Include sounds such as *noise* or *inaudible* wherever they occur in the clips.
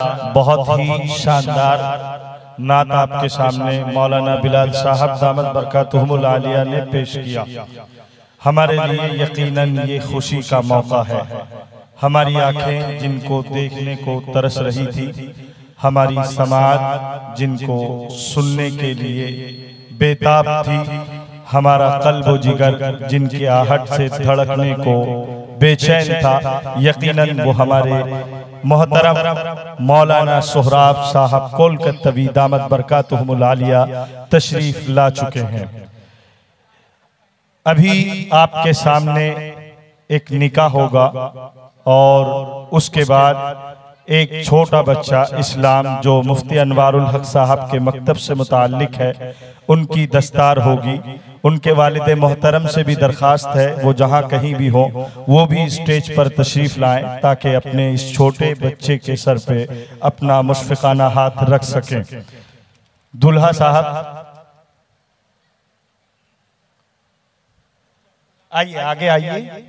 बहुत ही शानदार नात आपके सामने मौलाना बिलाल साहब दामद बरकतुहुमुल आलिया ने पेश किया। हमारे लिए यकीनन ये खुशी का मौका है। हमारी आँखें जिनको देखने को तरस रही थी, हमारी समाज जिनको सुनने के लिए बेताब थी, हमारा कल्ब जिगर जिनकी आहट से धड़कने को बेचैन था, यकीनन वो हमारे मोहतरम मौलाना सोहराब साहब कोलकतवी दामद बरकतुहुमुल आलिया तशरीफ़ ला चुके हैं। अभी आपके सामने एक निका होगा और उसके बाद एक छोटा बच्चा इस्लाम जो मुफ्ती अनवारुल हक साहब के मकतब से मुतालिक है, उनकी दस्तार होगी। उनके वालिद मोहतरम से भी दरखास्त है, वो जहाँ कहीं भी हो, वो भी स्टेज पर तशरीफ़ लाएँ, ताकि अपने इस छोटे बच्चे के सर पे अपना मुशफिकाना हाथ रख सकें। दुल्हा साहब। आइए, आगे आइए।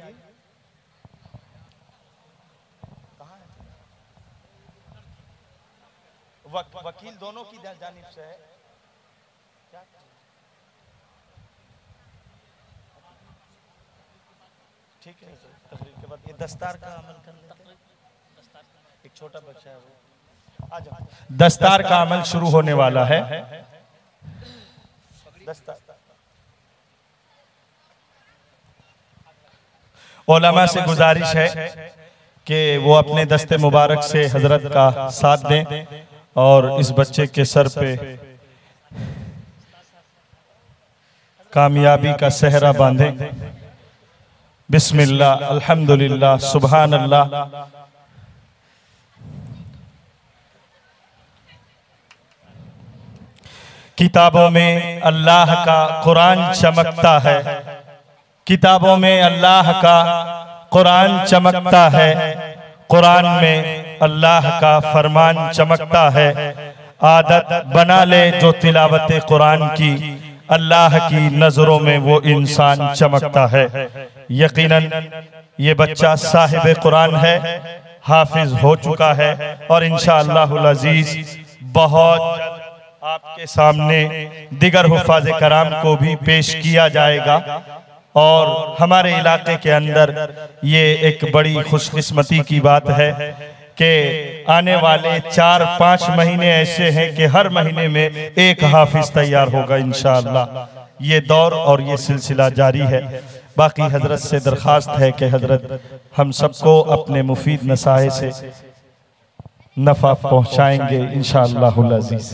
वकील दोनों की जानिब से है ठीक है तकरीर के बाद ये दस्तार का अमल कर लेते एक छोटा बच्चा है वो। आ जाओ। दस्तार का अमल शुरू होने वाला है। ओलामा से गुजारिश है कि वो अपने दस्ते मुबारक से हज़रत का साथ दें और इस बच्चे के सर पे कामयाबी का सहरा बांधें। बिस्मिल्लाह अल्हम्दुलिल्लाह सुबहान अल्लाह किताबों में अल्लाह का कुरान चमकता है किताबों में अल्लाह का कुरान चमकता है कुरान में अल्लाह का फरमान चमकता है आदत बना ले जो तिलावत कुरान की अल्लाह की नज़रों में वो इंसान चमकता है। यकीनन, ये बच्चा साहिब कुरान है, हाफिज हो चुका है और अज़ीज़ बहुत आपके सामने दिगर हुफाज कराम को भी पेश किया जाएगा और हमारे इलाके के अंदर ये एक बड़ी खुशकिस्मती की बात है कि आने वाले चार पाँच महीने ऐसे हैं कि हर महीने में एक हाफिज तैयार होगा इनशाला ये दौर और ये सिलसिला जारी है। बाकी हज़रत से दरखास्त है कि हज़रत हम सबको अपने मुफीद नसाए से नफा पहुंचाएँगे इनशाला अज़ीज़।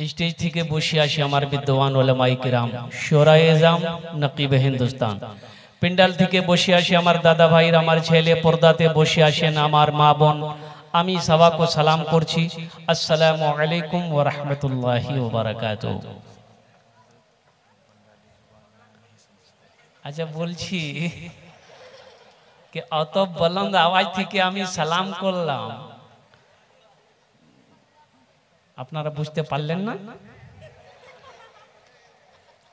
স্টেজ থেকে বসে আসি আমার বিদ্যমান ওলামাই কিরাম শোরা এজাম নকিবে হিন্দুস্তান পিন্ডাল থেকে বসে আসি আমার দাদা ভাইর আমার ছেলে পর্দাতে বসে আসেন আমার মা বোন আমি সবাকে সালাম করছি আসসালামু আলাইকুম ওয়া রাহমাতুল্লাহি আচ্ছা বলছি যে অত বুলন্দ আওয়াজ থেকে আমি সালাম করলাম আপনারা বুঝতে পারলেন না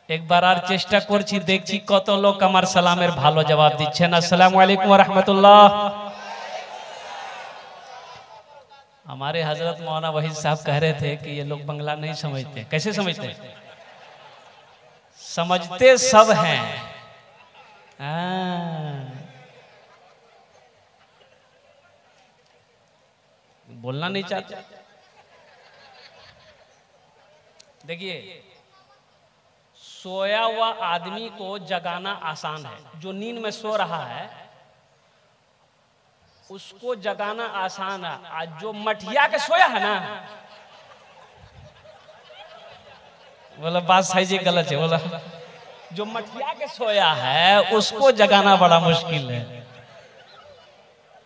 একবার আর চেষ্টা করছি দেখছি কত লোক আমার সালামের ভালো জবাব দিচ্ছেন আসসালামু আলাইকুম রহমতুল্লাহ हमारे हजरत मौलाना वहीद साहब कह रहे थे कि ये लोग बंगला नहीं समझते कैसे समझते समझते सब हैं हाँ। बोलना नहीं चाहते। देखिए सोया हुआ आदमी को जगाना आसान है। जो नींद में सो रहा है उसको जगाना आसान है। आज जो मठिया के सोया है ना बोला बात सही जी गलत है बोला। जो मठिया के सोया है, उसको जगाना बड़ा मुश्किल है।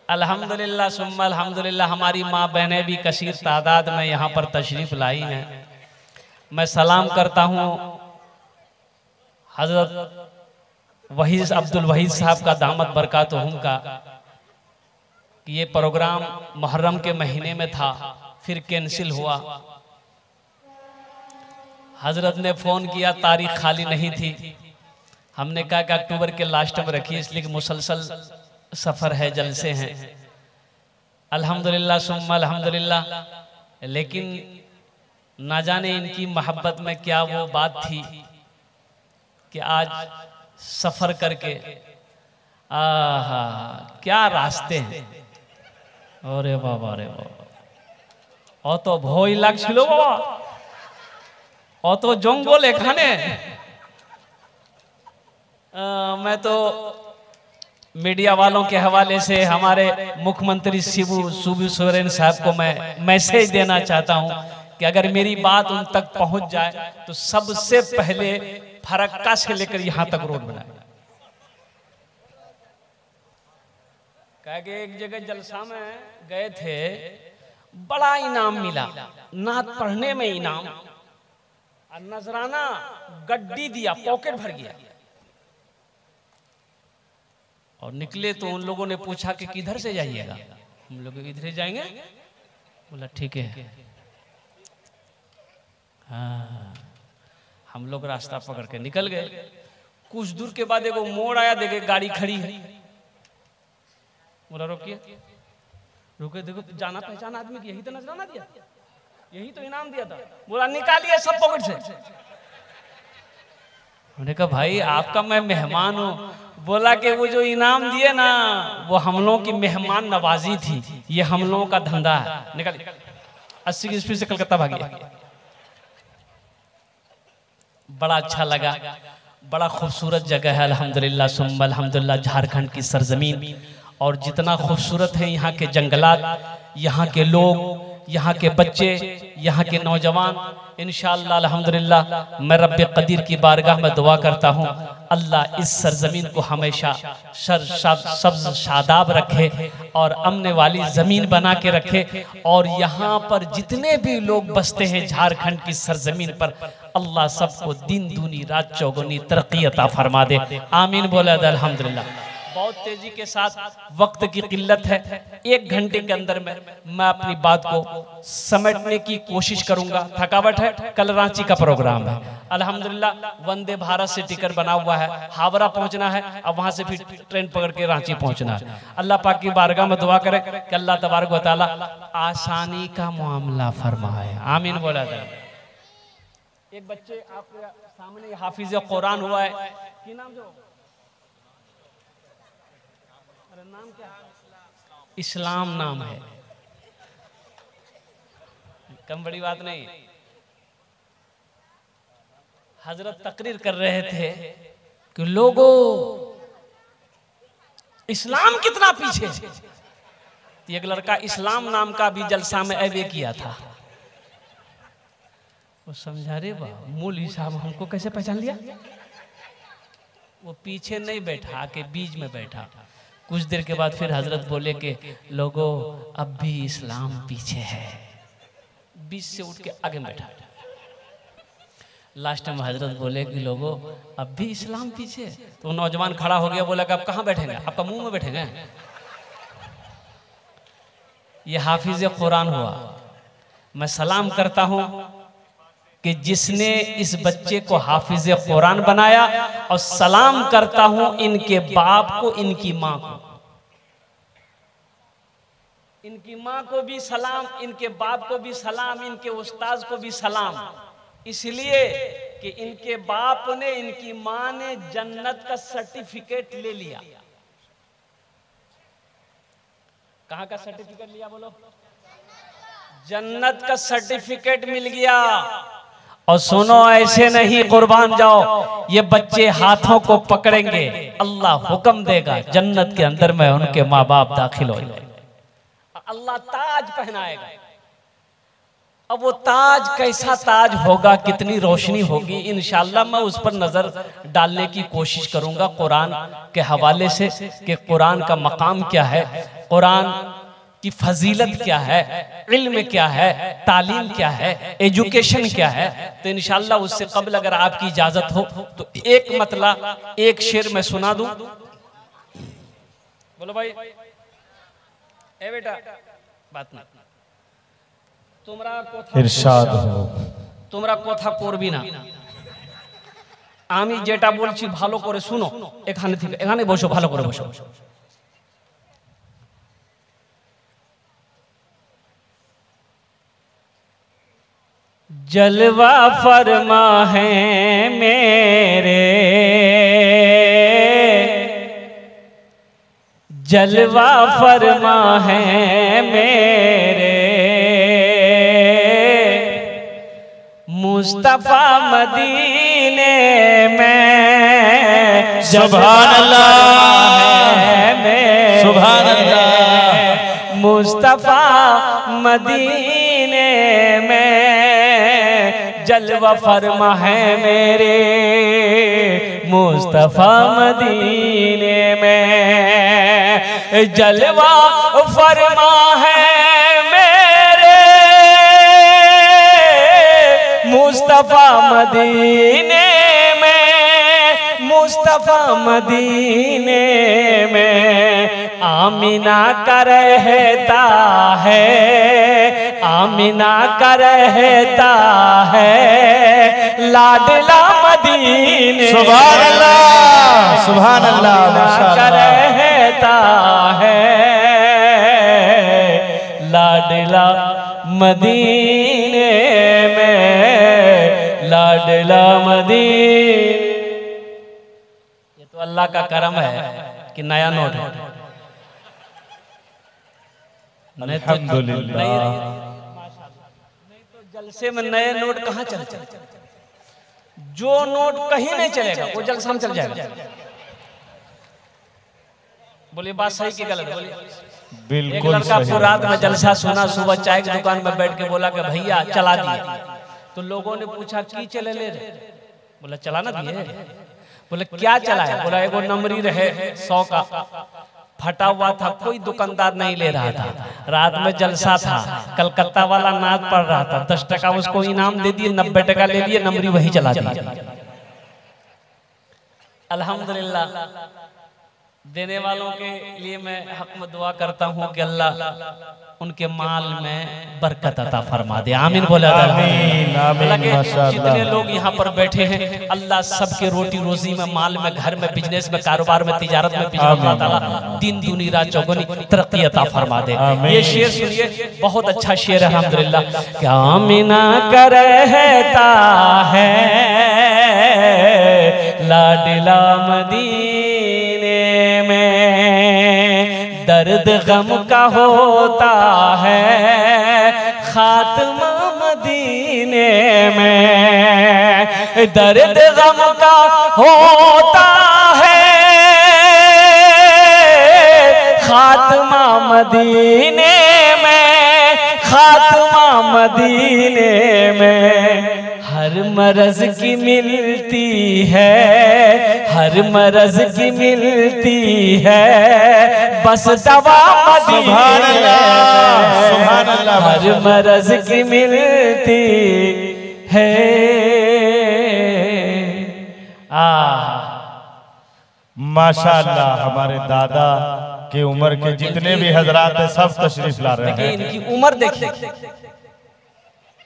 अल्हम्दुलिल्लाह, सुम्मा अल्हम्दुलिल्लाह, हमारी माँ बहनें भी कसीर तादाद में यहाँ पर तशरीफ़ लाई हैं। मैं सलाम करता हूँ हज़रत वहीद अब्दुल वहीद साहब का दामद बरकत का, कि ये प्रोग्राम मुहर्रम के महीने में था, फिर कैंसिल हुआ। हज़रत ने फ़ोन किया, तारीख खाली नहीं थी। हमने कहा कि अक्टूबर के लास्ट में रखी इसलिए मुसलसल सफ़र है, जलसे हैं। अल्हम्दुलिल्लाह, सुम्मा अल्हम्दुलिल्लाह। लेकिन ना जाने इनकी मोहब्बत में क्या वो बात थी कि आज सफ़र करके, आह, क्या रास्ते हैं। अरे बाबा अरे बाबा। ओ तो भोई लक्ष्य लो बाबा। অত জঙ্গল এখানে आ, मैं तो मीडिया वालों के हवाले से हमारे मुख्यमंत्री शिबू सुबू सोरेन साहब को मैं मैसेज देना चाहता हूं कि अगर मेरी बात उन तक पहुंच जाए तो सबसे पहले फरक्का से लेकर यहां तक रोड बनाए कह के एक जगह जलसा में गए थे बड़ा इनाम मिला नात पढ़ने में इनाम और नजराना गड्डी दिया, पॉकेट भर गया। और निकले तो उन लोगों ने पूछा कि किधर से जाइएगा? हम लोग इधर जाएँगे। बोला, ठीक है। हाँ हम लोग रास्ता पकड़ के निकल गए। कुछ दूर के बाद एगो मोड़ आया, देखे गाड़ी खड़ी है। बोला, रोकिए। रुके, देखो जाना पहचाना आदमी की यही तो नजराना दिया। यही तो इनाम दिया था। बोला, निकालिए, सब पॉकेट से। उन्होंने कहा, भाई, आपका मैं मेहमान हूँ। बोला कि वो जो इनाम दिए ना, वो हम लोगों की मेहमान नवाजी थी। ये हम लोगों का धंधा है। निकल अस्सी की स्पीड से कलकत्ता भागी। बड़ा अच्छा लगा। बड़ा खूबसूरत जगह है, अल्हम्दुलिल्लाह, सुम्मा, अल्हम्दुलिल्लाह, झारखंड की सरजमीन। और जितना खूबसूरत है यहाँ के जंगलात, यहाँ के लोग यहाँ के बच्चे यहाँ के नौजवान। इन अल्हम्दुलिल्लाह मैं रब कदीर की बारगाह में दुआ करता हूँ। अल्लाह इस सरजमीन को हमेशा सर सब्ज शादाब रखे और अमने वाली ज़मीन बना के रखे और यहाँ पर जितने भी लोग बसते हैं झारखंड की सरजमीन पर अल्लाह सबको दिन दूनी रात चौगुनी तरक्की अता फरमा दे। आमीन बोला अल्हम्दुलिल्लाह। बहुत तेज़ी के साथ वक्त की किल्लत है। एक घंटे के अंदर में मैं अपनी बात को समेटने की कोशिश करूँगा। थकावट है, कल रांची का प्रोग्राम है। अल्हम्दुलिल्लाह, वंदे भारत से टिकट बना हुआ है। हावड़ा पहुँचना है, अब वहाँ से फिर ट्रेन पकड़ के रांची पहुँचना है। अल्लाह पाक की बारगाह में दुआ करें कि अल्लाह तबारक व तआला आसानी का मामला फरमाए। आमीन बोला जाए। एक बच्चे आपके सामने हाफिज कुरान हुआ है। की नाम जो? नाम क्या इस्लाम नाम है। कम बड़ी बात नहीं। हज़रत तकरीर कर रहे थे कि लोगों, इस्लाम कितना पीछे? एक लड़का इस्लाम नाम का भी जलसा में अवे किया था। वो समझा रे बा मूल हिसाब हमको कैसे पहचान लिया? वो पीछे नहीं बैठा के बीच में बैठा। कुछ देर के बाद फिर हज़रत बोले कि, लोगों, अब भी इस्लाम पीछे है। बीच से उठ के आगे बैठा। लास्ट टाइम हज़रत बोले कि, लोगों, अब भी इस्लाम पीछे। तो नौजवान खड़ा हो गया, बोला कि, आप कहाँ बैठेंगे? आपका मुँह में बैठेंगे? ये हाफिज कुरान हुआ। मैं सलाम करता हूँ। कि जिसने इस बच्चे को हाफिज कुरान बनाया और सलाम करता हूँ इनके बाप को, इनकी माँ को। इनकी माँ को भी सलाम, इनके बाप को भी सलाम, इनके उस्ताद को भी सलाम। इसलिए कि इनके बाप ने, इनकी माँ ने जन्नत का सर्टिफिकेट ले लिया। कहाँ का सर्टिफिकेट लिया बोलो? जन्नत का सर्टिफिकेट मिल गया। और सुनो ऐसे नहीं कुर्बान जाओ। ये बच्चे हाथों को पकड़ेंगे। अल्लाह हुक्म देगा जन्नत के अंदर में उनके माँ बाप दाखिल हो जाए अल्लाह ताज पहनाएगा। अब वो ताज कैसा ताज होगा कितनी रोशनी होगी इंशाल्लाह मैं उस पर नज़र डालने की कोशिश करूँगा। कुरान के हवाले से कि कुरान का मकाम क्या है? कुरान की फजीलत क्या है इल्म क्या है तालीम क्या है एजुकेशन क्या है तो इंशाल्लाह उससे कबल अगर आपकी इजाजत हो तो एक मतला एक शेर मैं सुना दूं बोलो भाई ए बेटा बात ना তোমরা কথা इरशाद हो তোমরা কথা করবি না আমি যেটা বলছি ভালো করে শুনো এখানে থেকে এখানে বসো ভালো করে বসো जलवा फरमा है मेरे जलवा फरमा है मेरे मुस्तफ़ा मदीने में सुभान अल्लाह। सुभान अल्लाह। मुस्तफ़ा मदीने में जलवा फरमा है मेरे मुस्तफ़ा मदीने में। जलवा फरमा है मेरे मुस्तफ़ा मदीने में। मुस्तफ़ा मदीने आमीना का रहता है आमीना का रहता है। लाडला मदीन सुबह अल्लाह, सुभान अल्लाह, आमीना का रहता है। लाडला मदीने में लाडला मदीन। ये तो अल्लाह का करम है कि नया नोट है। नहीं तो-। नहीं तो जलसे में नए नोट कहाँ चलते जो नोट कहीं नहीं चलेगा वो जलसा में चल जाएगा। बोलिए बात सही की गलत बोलिए। एक लड़का को रात में जलसा सुना सुबह चाय की दुकान में बैठ के बोला कि भैया चला दिए। तो लोगों ने पूछा की चले ले रहे? बोला चला ना दिए। बोले क्या चलाया बोला एगो नमरी रहे सौ का। फटा हुआ था, कोई दुकानदार नहीं ले रहा था। रात में जलसा था, कलकत्ता वाला नाद पड़ रहा था। दस टका उसको इनाम दे दिए, नब्बे टका ले लिए, नंबरी वही चला दिया अल्हम्दुलिल्लाह। देने वालों के लिए मैं हक में दुआ करता हूँ कि अल्लाह उनके माल में बरकत अता फरमा दे। आमीन बोला। जितने लोग यहाँ पर बैठे हैं अल्लाह सबके रोटी रोजी में माल में घर में बिज़नेस में कारोबार में तिजारत में अल्लाह दिन दुनी रात चौगुनी तरक्की अता फरमा दे। ये शेर सुनिए बहुत अच्छा शेर है अल्हम्दुलिल्लाह। क्या आमिना कर रहता है लाडला मदीने दर्द गम का होता है। खात्मा मदीने में दर्द गम का होता है। खात्मा मदीने में, खात्मा मदीने में हर मरज की मिलती है। हर मरज की मिलती है। बस दवा सुभान हर मरज की मिलती है। आ। माशाअल्लाह हमारे दादा की उम्र के जितने भी हजरात हैं सब तशरीफ़ ला रहे हैं। इनकी उम्र देखिए।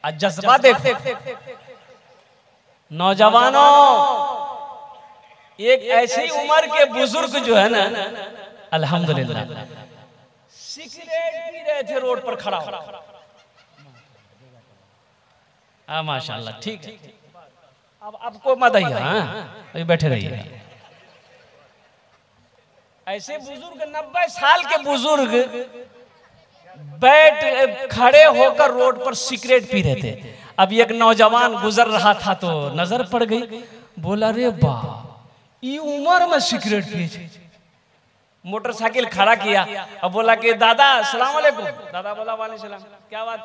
जज्बा देखो। नौजवानों एक ऐसी उम्र के बुज़ुर्ग जो है ना अल्हम्दुलिल्लाह। सिगरेट पी रहे थे रोड पर खड़ा हो। हाँ माशाल्लाह ठीक है। अब आपको मत आइए हाँ अभी बैठे रहिए। ऐसे बुज़ुर्ग नब्बे साल के बुज़ुर्ग बैठ खड़े होकर रोड पर सिगरेट पी रहे थे। अब एक नौजवान गुजर रहा था तो नज़र पड़ गई। बोला रे बा ये उम्र में सिगरेट पिए छे। मोटरसाइकिल खड़ा किया। अब बोला कि, दादा, सलाम वालेकुम दादा बोला वाले सलाम। क्या बात?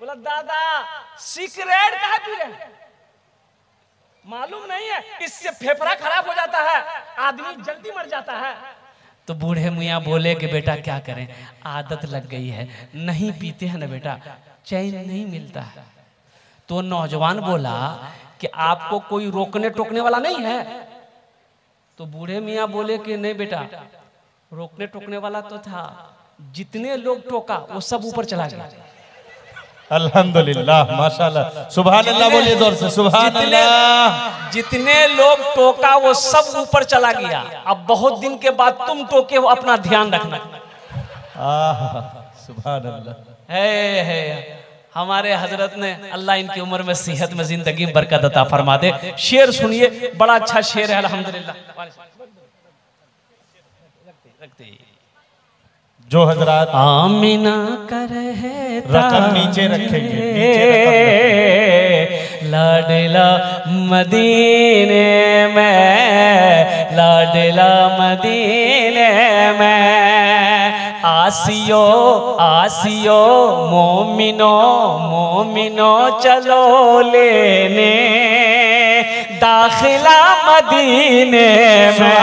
बोला, दादा, सिगरेट कहा पी रहे मालूम नहीं है। इससे फेफड़ा खराब हो जाता है। आदमी जल्दी मर जाता है। तो बूढ़े मियाँ बोले कि, बेटा, क्या करें? आदत लग गई है। नहीं पीते हैं ना बेटा। चैन नहीं मिलता है। तो नौजवान बोला कि, आपको कोई रोकने टोकने वाला नहीं है? तो बूढ़े मियाँ बोले कि नहीं बेटा रोकने टोकने वाला तो था जितने लोग टोका वो सब ऊपर चला गया। अल्हम्दुलिल्लाह माशाल्लाह। सुभान अल्लाह बोलिए ज़ोर से सुभान जितने अल्लाह जितने लोग टोका वो सब ऊपर चला गया। अब बहुत दिन के बाद तुम टोके हो अपना ध्यान रखना। सुभान अल्लाह है है। हमारे हज़रत ने अल्लाह इनकी उम्र में सेहत में ज़िंदगी में बरकत अता फरमा दे। शेर सुनिए बड़ा अच्छा शेर है अल्हम्दुलिल्लाह। जो हजरात आमिना कर है रकम नीचे रखेंगे, लाडला मदीने में लाडला मदीने में। आसियो आसियो मोमिनो मोमिनो चलो लेने। दाखिला मदीने में।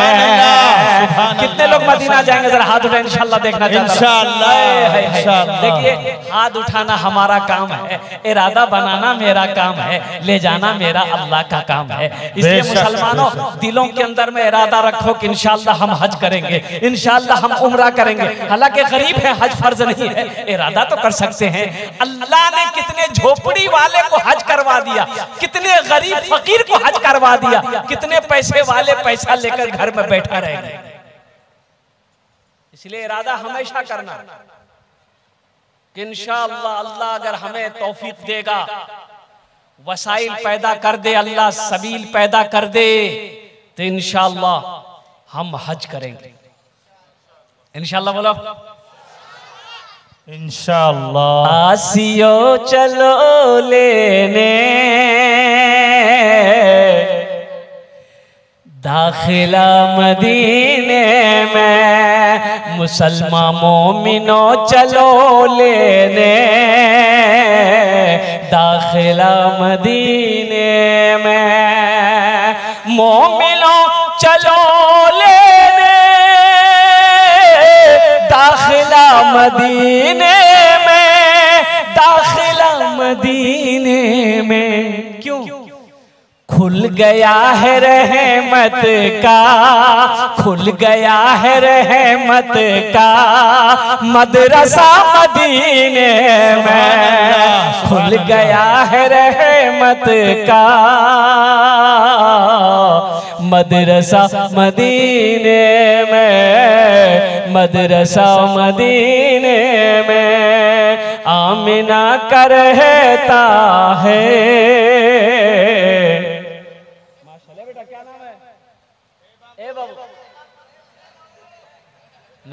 कितने लोग मदीना जाएँगे जरा हाथ उठाए इंशाल्लाह देखना हूँ। इंशाअल्लाह। देखिए हाथ उठाना हमारा काम है। इरादा बनाना मेरा काम है। ले जाना मेरा अल्लाह का काम है। इसलिए मुसलमानों दिलों के अंदर में इरादा रखो कि इंशाल्लाह हम हज करेंगे। इंशाल्लाह हम उम्रा करेंगे। हालाँकि गरीब है, हज फ़र्ज़ नहीं है। इरादा तो कर सकते हैं। अल्लाह ने कितने झोपड़ी वाले को हज करवा दिया, कितने गरीब फकीर को हज करवा दिया, कितने पैसे वाले पैसा लेकर घर में बैठा रह इसलिए इरादा हमेशा करना। कि इंशाअल्लाह, अल्लाह अगर हमें तौफीक देगा, वसाइल पैदा कर दे, अल्लाह सबील पैदा कर दे तो इंशाअल्लाह हम हज करेंगे। इंशाअल्लाह बोलो। इंशाअल्लाह आसियो चलो लेने। दाखिला मदीने में मुसलमान मोमिनो चलो लेने। दाखिला मदीने में मदीने खुल गया है रहमत का, खुल गया है रहमत का। मदरसा मदीने में खुल गया है रहमत का। मदरसा मदीने में, मदरसा मदीने में आमिना का रहता है।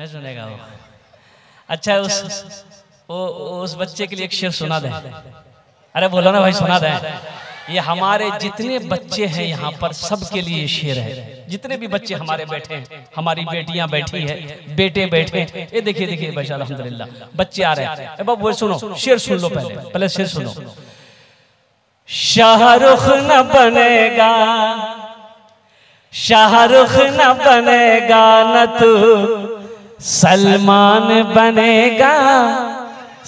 नहीं सुनेगा वो। अच्छा उस वो उस बच्चे के लिए एक शेर सुना दे। अरे बोलो ना भाई, सुना दे। ये हमारे जितने बच्चे हैं यहाँ पर, सबके लिए शेर है। जितने भी बच्चे हमारे बैठे हैं, हमारी बेटियाँ बैठी है, बेटे बैठे ये देखिए देखिए, भाई अल्हम्दुलिल्लाह। बच्चे आ रहे हैं। बाबू सुनो, शेर सुन लो पहले। पहले शेर सुनो। शाहरुख न बनेगा, शाहरुख न बनेगा न तू। सलमान बनेगा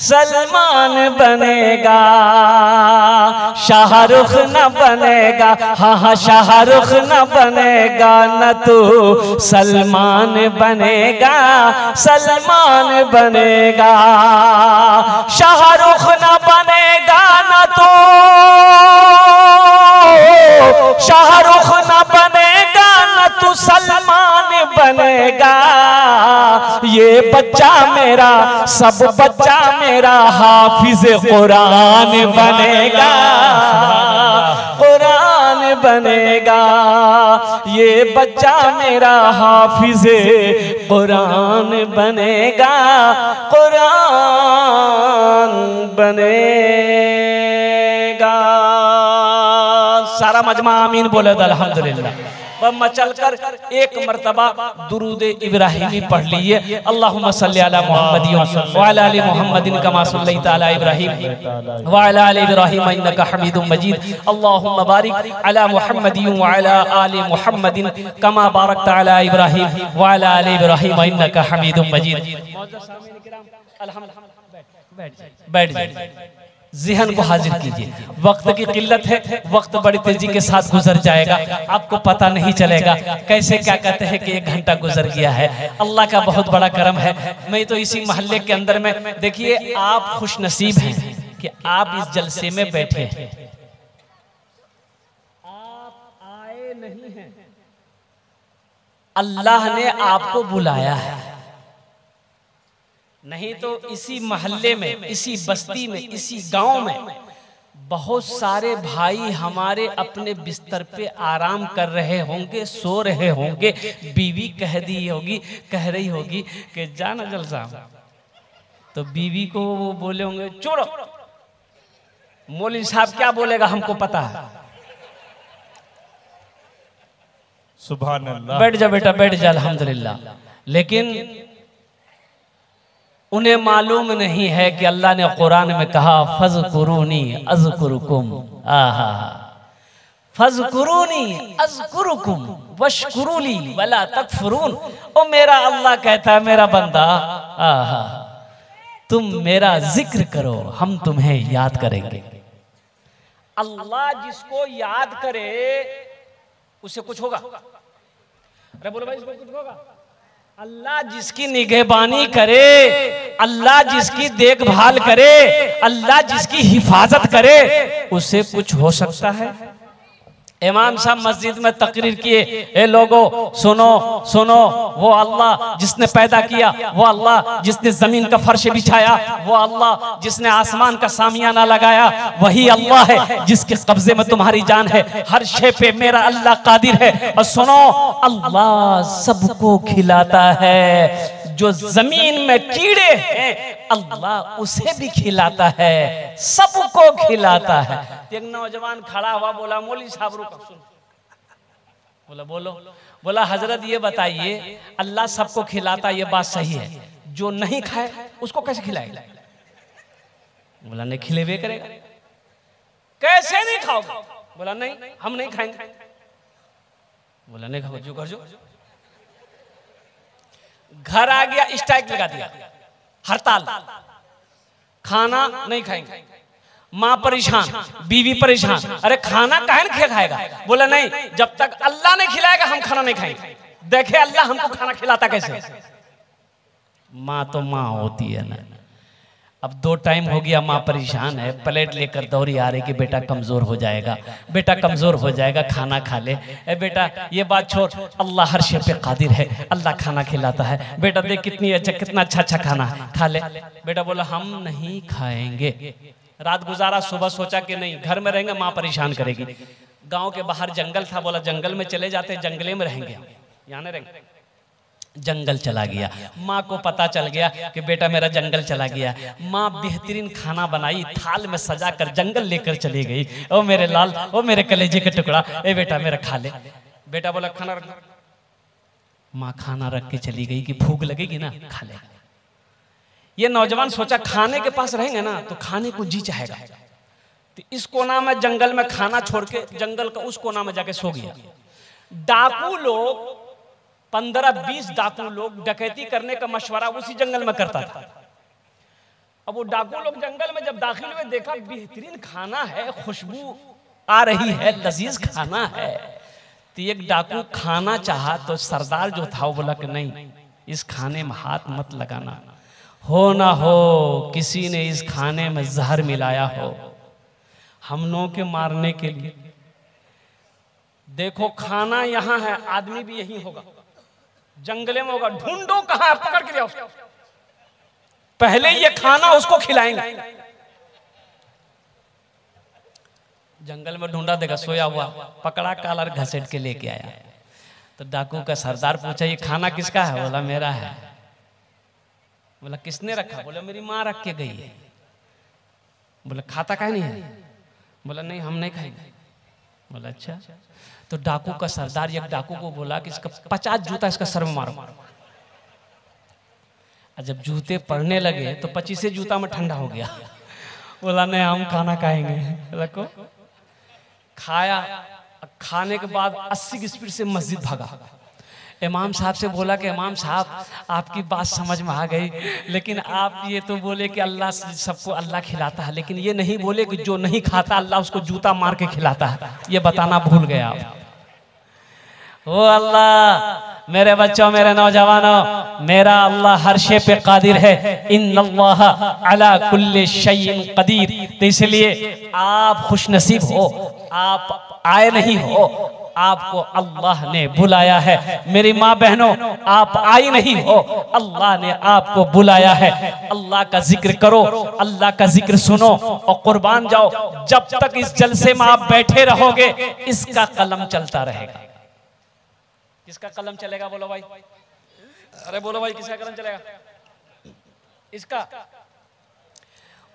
सलमान बनेगा। शाहरुख न बनेगा हाँ हाँ शाहरुख न बनेगा, न तू सलमान बनेगा सलमान बनेगा। शाहरुख न बनेगा, न तो। शाहरुख न बनेगा न तू सलमान बनेगा। ये बच्चा मेरा, सब बच्चा मेरा हाफिज कुरान बनेगा। कुरान बनेगा। ये बच्चा मेरा हाफिज कुरान बनेगा। कुरान बनेगा। सारा मजमा आमीन बोले तो वह मचल कर एक मरतबा दुरूद इब्राहिमी पढ़ लिए अल्लाहुम्मा सल्ली अला मुहम्मदिन व कमा इब्राहिम। व इन्नका हमीदुम मजीद। अल्लाहुम्मा बारिक अला मुहम्मदिन व अला आलि मुहम्मदिन कमा बारकता अला इब्राहिम व आलि इब्राहिम हमीदुम मजीद। बैठ जाइए। जहन को हाजिर कीजिए। वक्त की किल्लत है वक्त बड़ी तेज़ी के साथ गुजर जाएगा। आपको पता नहीं चलेगा कैसे क्या कहते हैं कि एक घंटा गुजर गया है। अल्लाह का बहुत बड़ा करम है। मैं तो इसी मोहल्ले के अंदर में देखिए आप खुश नसीब हैं कि आप इस जलसे में बैठे हैं। आप आए नहीं हैं। अल्लाह ने आपको बुलाया है। नहीं तो इसी मोहल्ले में इसी बस्ती में इसी गाँव में बहुत सारे भाई हमारे अपने बिस्तर पे आराम कर रहे होंगे सो रहे होंगे बीवी कह दी होगी कह रही होगी कि जाना जलसा तो बीवी को वो बोले होंगे छोड़ो मौली साहब क्या बोलेगा हमको पता है? सुबह बैठ जा बेटा बैठ जा अल्हम्दुलिल्लाह। लेकिन उन्हें मालूम नहीं है कि अल्लाह ने कुरान में कहा फज कुरूनी अज कुरुकुम आहा। फज कुरूनी अज कुरुकुम वशकुरूली वला तकफुरून। ओ मेरा अल्लाह कहता है, मेरा बंदा। आहा। तुम मेरा ज़िक्र करो, हम तुम्हें याद करेंगे। अल्लाह जिसको याद करे, उसे कुछ होगा? अरे बोलो भाई इसको कुछ होगा? अल्लाह जिसकी निगहबानी करे, अल्लाह जिसकी देखभाल करे, अल्लाह जिसकी हिफाजत करे, उसे कुछ हो सकता है? इमाम साहब मस्जिद में तकरीर किए। ए लोगो, सुनो सुनो, वो अल्लाह जिसने पैदा किया, वो अल्लाह जिसने ज़मीन का फर्श बिछाया, वो अल्लाह जिसने आसमान का सामियाना लगाया, वही अल्लाह है जिसके कब्जे में तुम्हारी जान है। हर शे पे मेरा अल्लाह कादिर है। और सुनो, अल्लाह सबको खिलाता है। जो ज़मीन में कीड़े हैं, अल्लाह उसे भी खिलाता है, सबको खिलाता है। एक नौजवान खड़ा हुआ बोला, मोली साहब, रुको बोला, बोलो। बोला, हज़रत, ये बताइए, अल्लाह सबको खिलाता ये बात सही है। जो नहीं खाए, उसको कैसे खिलाएगा? बोला, नहीं खिलेबे करेगा। कैसे नहीं खाओगे? बोला, नहीं, हम नहीं खाएँगे। बोला, नहीं खाओ जो कर जो घर आ गया स्ट्राइक लगा दिया। हड़ताल। खाना नहीं खाएँगे। माँ परेशान, बीवी परेशान। अरे खाना काहे नहीं खाएगा? बोला, नहीं, जब तक अल्लाह नहीं खिलाएगा, हम खाना नहीं खाएँगे। देखे, अल्लाह हमको खाना खिलाता कैसे? माँ तो माँ होती है ना। अब दो टाइम हो गया, माँ परेशान है। प्लेट लेकर दौड़ी आ रही कि बेटा कमज़ोर हो जाएगा। बेटा कमज़ोर हो जाएगा, खाना खा ले। ए बेटा, ये बात छोड़। अल्लाह हर शे पे कादिर है। अल्लाह खाना खिलाता है। बेटा देख कितनी अच्छा कितना अच्छा अच्छा खाना खा ले। बेटा बोला, हम नहीं खाएँगे। रात गुजारा, सुबह सोचा कि नहीं, घर में रहेंगे, माँ परेशान करेगी। गाँव के बाहर जंगल था, बोला, जंगल में चले जाते, जंगले में रहेंगे यहाँ रहेंगे। जंगल चला गया। माँ को पता चल गया कि बेटा मेरा जंगल चला गया। माँ बेहतरीन खाना बनाई, थाल में सजा कर जंगल लेकर चली गई। ओ मेरे लाल, ओ मेरे कलेजे का टुकड़ा, ए बेटा मेरा खा ले। बेटा बोला, खाना रख माँ खाना रख के चली गई कि भूख लगेगी ना, खा ले। ये नौजवान सोचा, खाने के पास रहेंगे ना तो खाने को जी चाहेगा। तो इस कोना में जंगल में खाना छोड़ के, जंगल का उस कोना में जाके सो गया। डाकू लोग पंद्रह बीस डाकू लोग डकैती करने का मशवरा उसी जंगल में करता था। अब वो डाकू लोग जंगल में जब दाखिल हुए, देखा बेहतरीन खाना है, खुशबू आ रही है, लजीज खाना है। तो एक डाकू खाना चाहा तो सरदार जो था, वो बोला कि नहीं, इस खाने में हाथ मत लगाना। हो ना हो, किसी ने इस खाने में जहर मिलाया हो। हम लोगों के मारने के लिए। देखो, खाना यहाँ है, आदमी भी यही होगा। जंगले में होगा। ढूंढो कहा पकड़ के जाओ पहले ये खाना उसको खिलाएँगे। जंगल में ढूंढा देगा सोया हुआ, पकड़ा कालर घसेट के लेके आया। तो डाकू का सरदार पूछा, ये खाना किसका है? बोला, मेरा है। बोला, किसने रखा? बोला, मेरी माँ रख के गई है। बोला, खाता का नहीं है? बोला, नहीं, हम नहीं खाएँगे। बोला अच्छा। तो डाकू का सरदार एक डाकू को बोला कि इसका पचास जूता इसका सर में मारो। जब जूते पड़ने लगे तो पच्चीसे जूता में ठंडा हो गया। बोला, नहीं, हम खाना खाएँगे। रखो। खाया खाने के बाद अस्सी की स्पीड से मस्जिद भागा। इमाम साहब से बोला कि, इमाम साहब, आपकी बात समझ में आ गई, लेकिन आप ये तो बोले कि अल्लाह सबको अल्लाह खिलाता है, लेकिन ये नहीं बोले कि जो नहीं खाता, अल्लाह उसको जूता मार के खिलाता है। ये बताना भूल गया आप। ओ अल्लाह मेरे बच्चों, मेरे नौजवानों, मेरा अल्लाह हर शे पे कादिर है। इन अला कुल्ले शयिन कदीर। तो इसलिए आप खुश नसीब हो, आप आए नहीं हो, आपको अल्लाह ने बुलाया है। मेरी माँ बहनों, आप आई नहीं हो, अल्लाह ने आपको बुलाया है। अल्लाह का ज़िक्र करो, अल्लाह का ज़िक्र सुनो और कुर्बान जाओ। जब तक इस जलसे में आप बैठे रहोगे, इसका कलम चलता रहेगा। किसका कलम चलेगा? बोलो भाई। अरे बोलो भाई, किसका कलम चलेगा? इसका।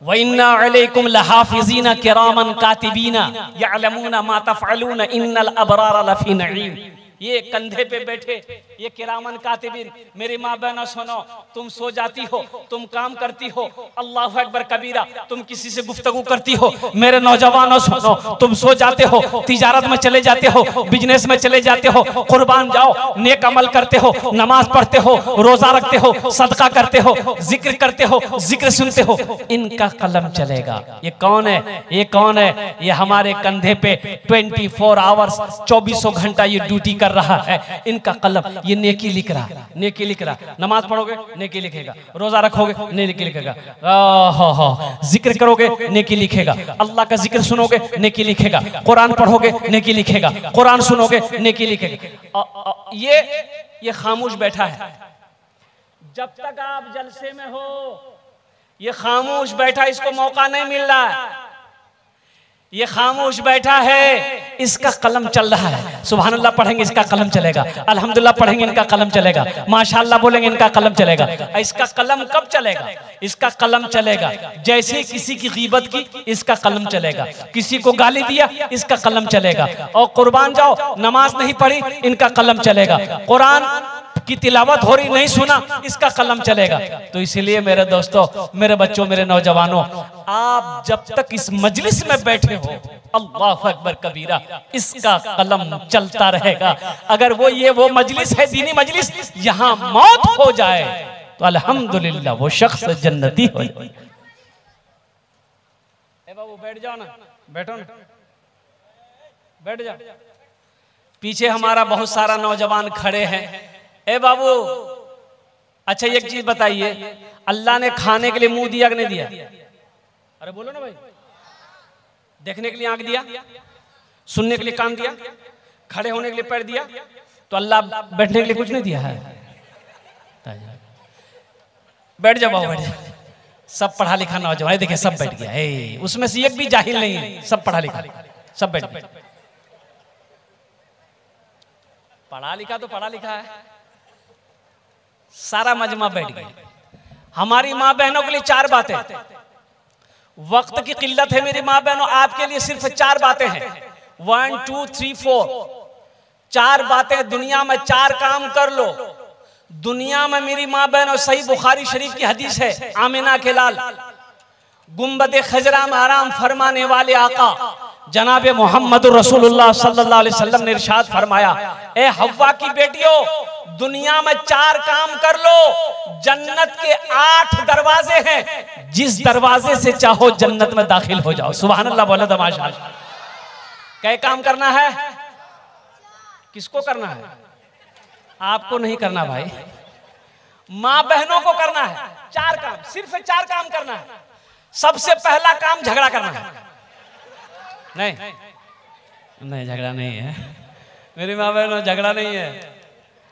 वन्ना अलैकुम लहाफिजीना किरामन कातिबीना यअलमूना मा तफअलूना इन्नल अबरार लफी नईम। ये कंधे पे बैठे, ये किरामन कातिबिन, मेरी माँ बहना, सुनो, तुम सो जाती हो, तुम काम करती हो, अल्लाह अकबर कबीरा, तुम किसी से गुफ्तगू करती हो, मेरे नौजवानों, सुनो, तुम सो जाते हो, तिजारत में चले जाते हो, बिज़नेस में चले जाते हो, कुर्बान जाओ, नेक अमल करते हो, नमाज़ पढ़ते हो, रोजा रखते हो, सदका करते हो, ज़िक्र करते हो, ज़िक्र सुनते हो, इनका कलम चलेगा। ये कौन है? ये कौन है? ये हमारे कंधे पे ट्वेंटी फोर आवर्स, चौबीसों घंटा ये ड्यूटी कर रहा है। इनका कलम ये नेकी लिख रहा, नेकी लिख रहा। नमाज़ पढ़ोगे, नेकी लिखेगा। रोजा रखोगे, नेकी लिखेगा। ज़िक्र करोगे, नेकी लिखेगा। अल्लाह का ज़िक्र सुनोगे, नेकी लिखेगा। कुरान पढ़ोगे, नेकी लिखेगा। कुरान सुनोगे, नेकी लिखेगा। ये ये खामोश बैठा है। जब तक आप जलसे में हो, ये खामोश बैठा, इसको मौका नहीं मिल रहा है। ये खामोश बैठा है, इसका कलम चल रहा है। सुबह अल्लाह पढ़ेंगे, इसका कलम चलेगा। अल्हम्दुलिल्लाह, पढ़ेंगे, इनका कलम चलेगा। माशाल्लाह बोलेंगे, इनका कलम चलेगा। इसका कलम कब चलेगा? इसका कलम चलेगा। जैसे किसी की गीबत की, इसका कलम चलेगा। किसी को गाली दिया, इसका कलम चलेगा। और कुर्बान जाओ, नमाज़ नहीं पढ़ी, इनका कलम चलेगा। कुरान की तिलावत हो रही नहीं सुना इसका कलम चलेगा। तो इसीलिए मेरे दोस्तों मेरे बच्चों मेरे नौजवानों आप जब तक इस मजलिस में बैठे हो अल्लाह अकबर कबीरा इसका कलम चलता रहेगा। अगर वो ये वो मजलिस है दीनी मजलिस यहाँ मौत हो जाए तो अल्हम्दुलिल्लाह वो शख्स जन्नती हो जाए। बाबू बैठ जाओ ना। बैठो ना। बैठ जाओ पीछे हमारा बहुत सारा नौजवान खड़े हैं। ए बाबू अच्छा एक चीज़ बताइए। अल्लाह ने खाने के लिए मुँह दिया कि नहीं दिया? अरे बोलो ना भाई। देखने के लिए आँख दिया? सुनने के लिए कान दिया? खड़े होने के लिए पैर दिया? तो अल्लाह बैठने के लिए कुछ नहीं दिया है? बैठ जाओ बैठ जाओ। सब पढ़ा लिखा नौजवान। है, देखिए सब बैठ गया। उसमें से एक भी जाहिल नहीं है। सब पढ़ा लिखा। सब बैठ गया। पढ़ा लिखा तो पढ़ा लिखा है। सारा मजमा बैठ गया। हमारी माँ बहनों के लिए चार बातें। वक्त की किल्लत है मेरी माँ बहनों आपके लिए सिर्फ़ चार बातें हैं। वन टू थ्री फोर चार बातें, दुनिया में चार काम कर लो। दुनिया में मेरी माँ बहनों सही बुखारी शरीफ की हदीस है, आमिना के लाल। गुंबद खजरा में आराम फरमाने वाले आका। जनाब मोहम्मद रसूलुल्लाह ने इरशाद फरमाया, ए हव्वा की बेटियों, दुनिया में चार काम कर लो, जन्नत के आठ दरवाजे हैं। जिस दरवाजे से चाहो जन्नत में दाखिल हो जाओ। सुबह अल्लाह बोले तमाशा कै काम करना है? किसको करना है? आपको नहीं करना भाई। माँ बहनों को करना है। चार काम, सिर्फ़ चार काम करना है। सबसे पहला काम झगड़ा करना है। नहीं। नहीं झगड़ा नहीं है। मेरी माँ बहनों झगड़ा नहीं है।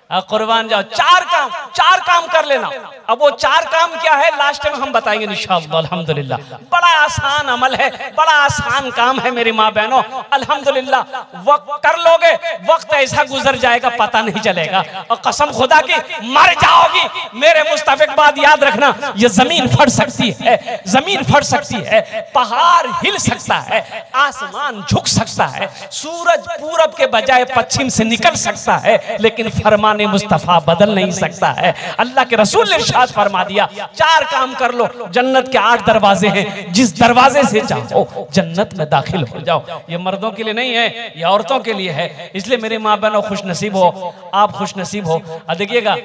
कुर्बान जाओ। चार काम चार काम कर लेना। अब वो चार काम क्या है लास्ट टाइम हम बताएँगे अल्हम्दुलिल्लाह। बड़ा आसान अमल है, बड़ा आसान काम है मेरी माँ बहनों। अल्हम्दुलिल्लाह, वक्त कर लोगे, वक्त ऐसा गुजर जाएगा, पता नहीं चलेगा। और कसम खुदा की, मर जाओगी। मेरे मुस्तफिक बाद याद रखना, ये ज़मीन फट सकती है, ज़मीन फट सकती है, पहाड़ हिल सकता है, आसमान झुक सकता है, सूरज पूरब के बजाय पश्चिम से निकल सकता है, लेकिन फरमान मुस्तफ़ा बदल नहीं सकता है। अल्लाह के रसूल ने इरशाद फरमा दिया, चार काम कर लो, जन्नत के आठ दरवाजे हैं, जिस दरवाजे से चाहो जन्नत में दाखिल हो जाओ। ये मर्दों के लिए नहीं है, ये औरतों के लिए है। इसलिए मेरे माँ बहनों खुश नसीब हो, आप खुश नसीब हो देखिएगा,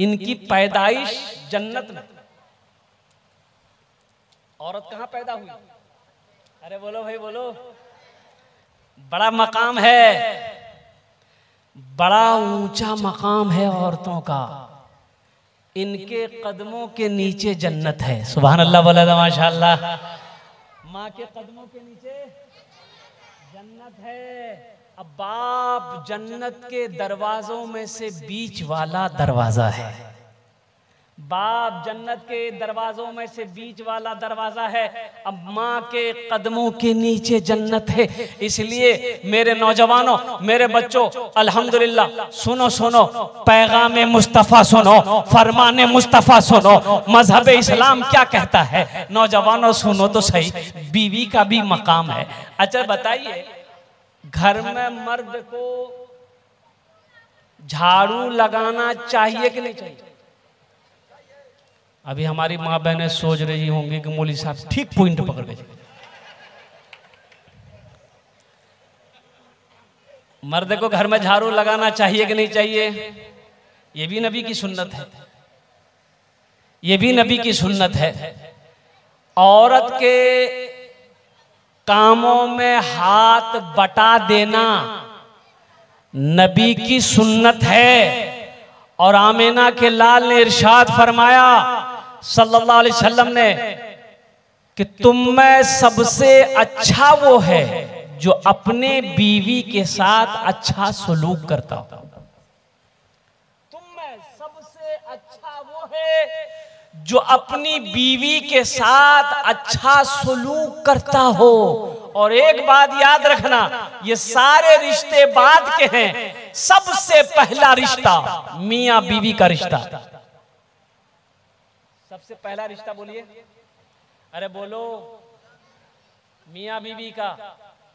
इनकी पैदाइश जन्नत में। औरत कहाँ पैदा हुई? अरे बोलो भाई, बोलो। बड़ा मकाम है। बड़ा ऊँचा मकाम है औरतों का। इनके कदमों के नीचे जन्नत है। सुबह अल्लाह था, माशाल्लाह। माँ के कदमों के नीचे जन्नत है। अब बाप जन्नत के दरवाजों में से बीच वाला दरवाज़ा है। बाप जन्नत के दरवाजों में से बीच वाला दरवाज़ा है। अब माँ के कदमों के नीचे जन्नत है। इसलिए मेरे नौजवानों, मेरे बच्चों, अल्हम्दुलिल्लाह, सुनो सुनो, पैगाम मुस्तफ़ा सुनो, फरमान मुस्तफ़ा सुनो, मज़हब इस्लाम क्या कहता है? नौजवानों, सुनो तो सही, बीवी का भी मकाम है। अच्छा बताइए, घर में मर्द को झाड़ू लगाना चाहिए कि नहीं चाहिए? अभी हमारी माँ बहनें सोच रही होंगी कि मौली साहब ठीक पॉइंट पकड़ गए। मर्द को घर में झाड़ू लगाना चाहिए कि नहीं चाहिए? ये भी नबी की सुन्नत है। ये भी नबी की सुन्नत है। औरत के कामों में हाथ बटा देना नबी की सुन्नत है। और आमेना के लाल ने इरशाद फरमाया सल्लल्लाहु अलैहि वसल्लम ने कि तुम में सबसे अच्छा वो है जो अपने बीवी के साथ अच्छा सलूक करता हो। तुम में सबसे अच्छा वो है जो अपनी बीवी के साथ अच्छा सलूक करता हो। और एक बात याद रखना, ये सारे रिश्ते बाद के हैं। सबसे पहला रिश्ता मियाँ बीवी का रिश्ता। सबसे पहला रिश्ता बोलिए। अरे बोलो, मियाँ बीबी का,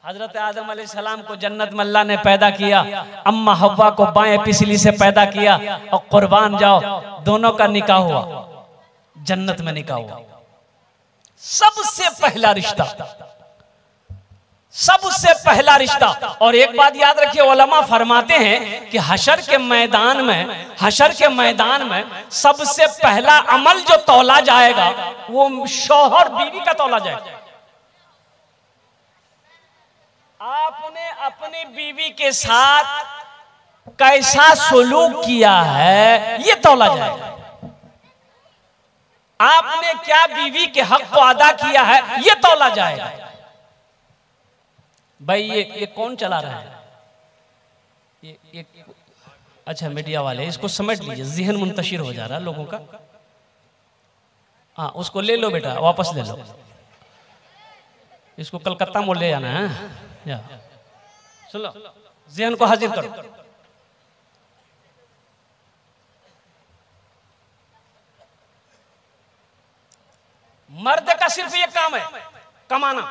हज़रत आज़म सलाम को जन्नत मल्ला ने पैदा किया, अम्मा हवा को बाएँ पिछली से पैदा किया, और कुर्बान जाओ, दोनों का निकाह हुआ, जन्नत में निकाह हुआ। सबसे पहला रिश्ता। सबसे पहला रिश्ता। और एक बात याद रखिए ओलमा फरमाते हैं कि हशर के मैदान में, हशर के मैदान में सबसे पहला अमल जो तोला जाएगा, वो शोहर बीवी का तोला जाएगा। आपने अपनी बीवी के साथ कैसा सुलूक किया है, ये तोला जाएगा। आपने क्या बीवी के हक को अदा किया है, ये तोला जाएगा। भाई ये ये कौन चला रहा है? ये, ये अच्छा मीडिया वाले इसको समझ लीजिए जहन मुंतशिर हो जा रहा है लोगों का। हाँ उसको ले लो बेटा वापस ले लो। इसको कलकत्ता मोड़ ले जाना है या। सुनो जहन को हाजिर करो। मर्द का सिर्फ़ एक काम है कमाना।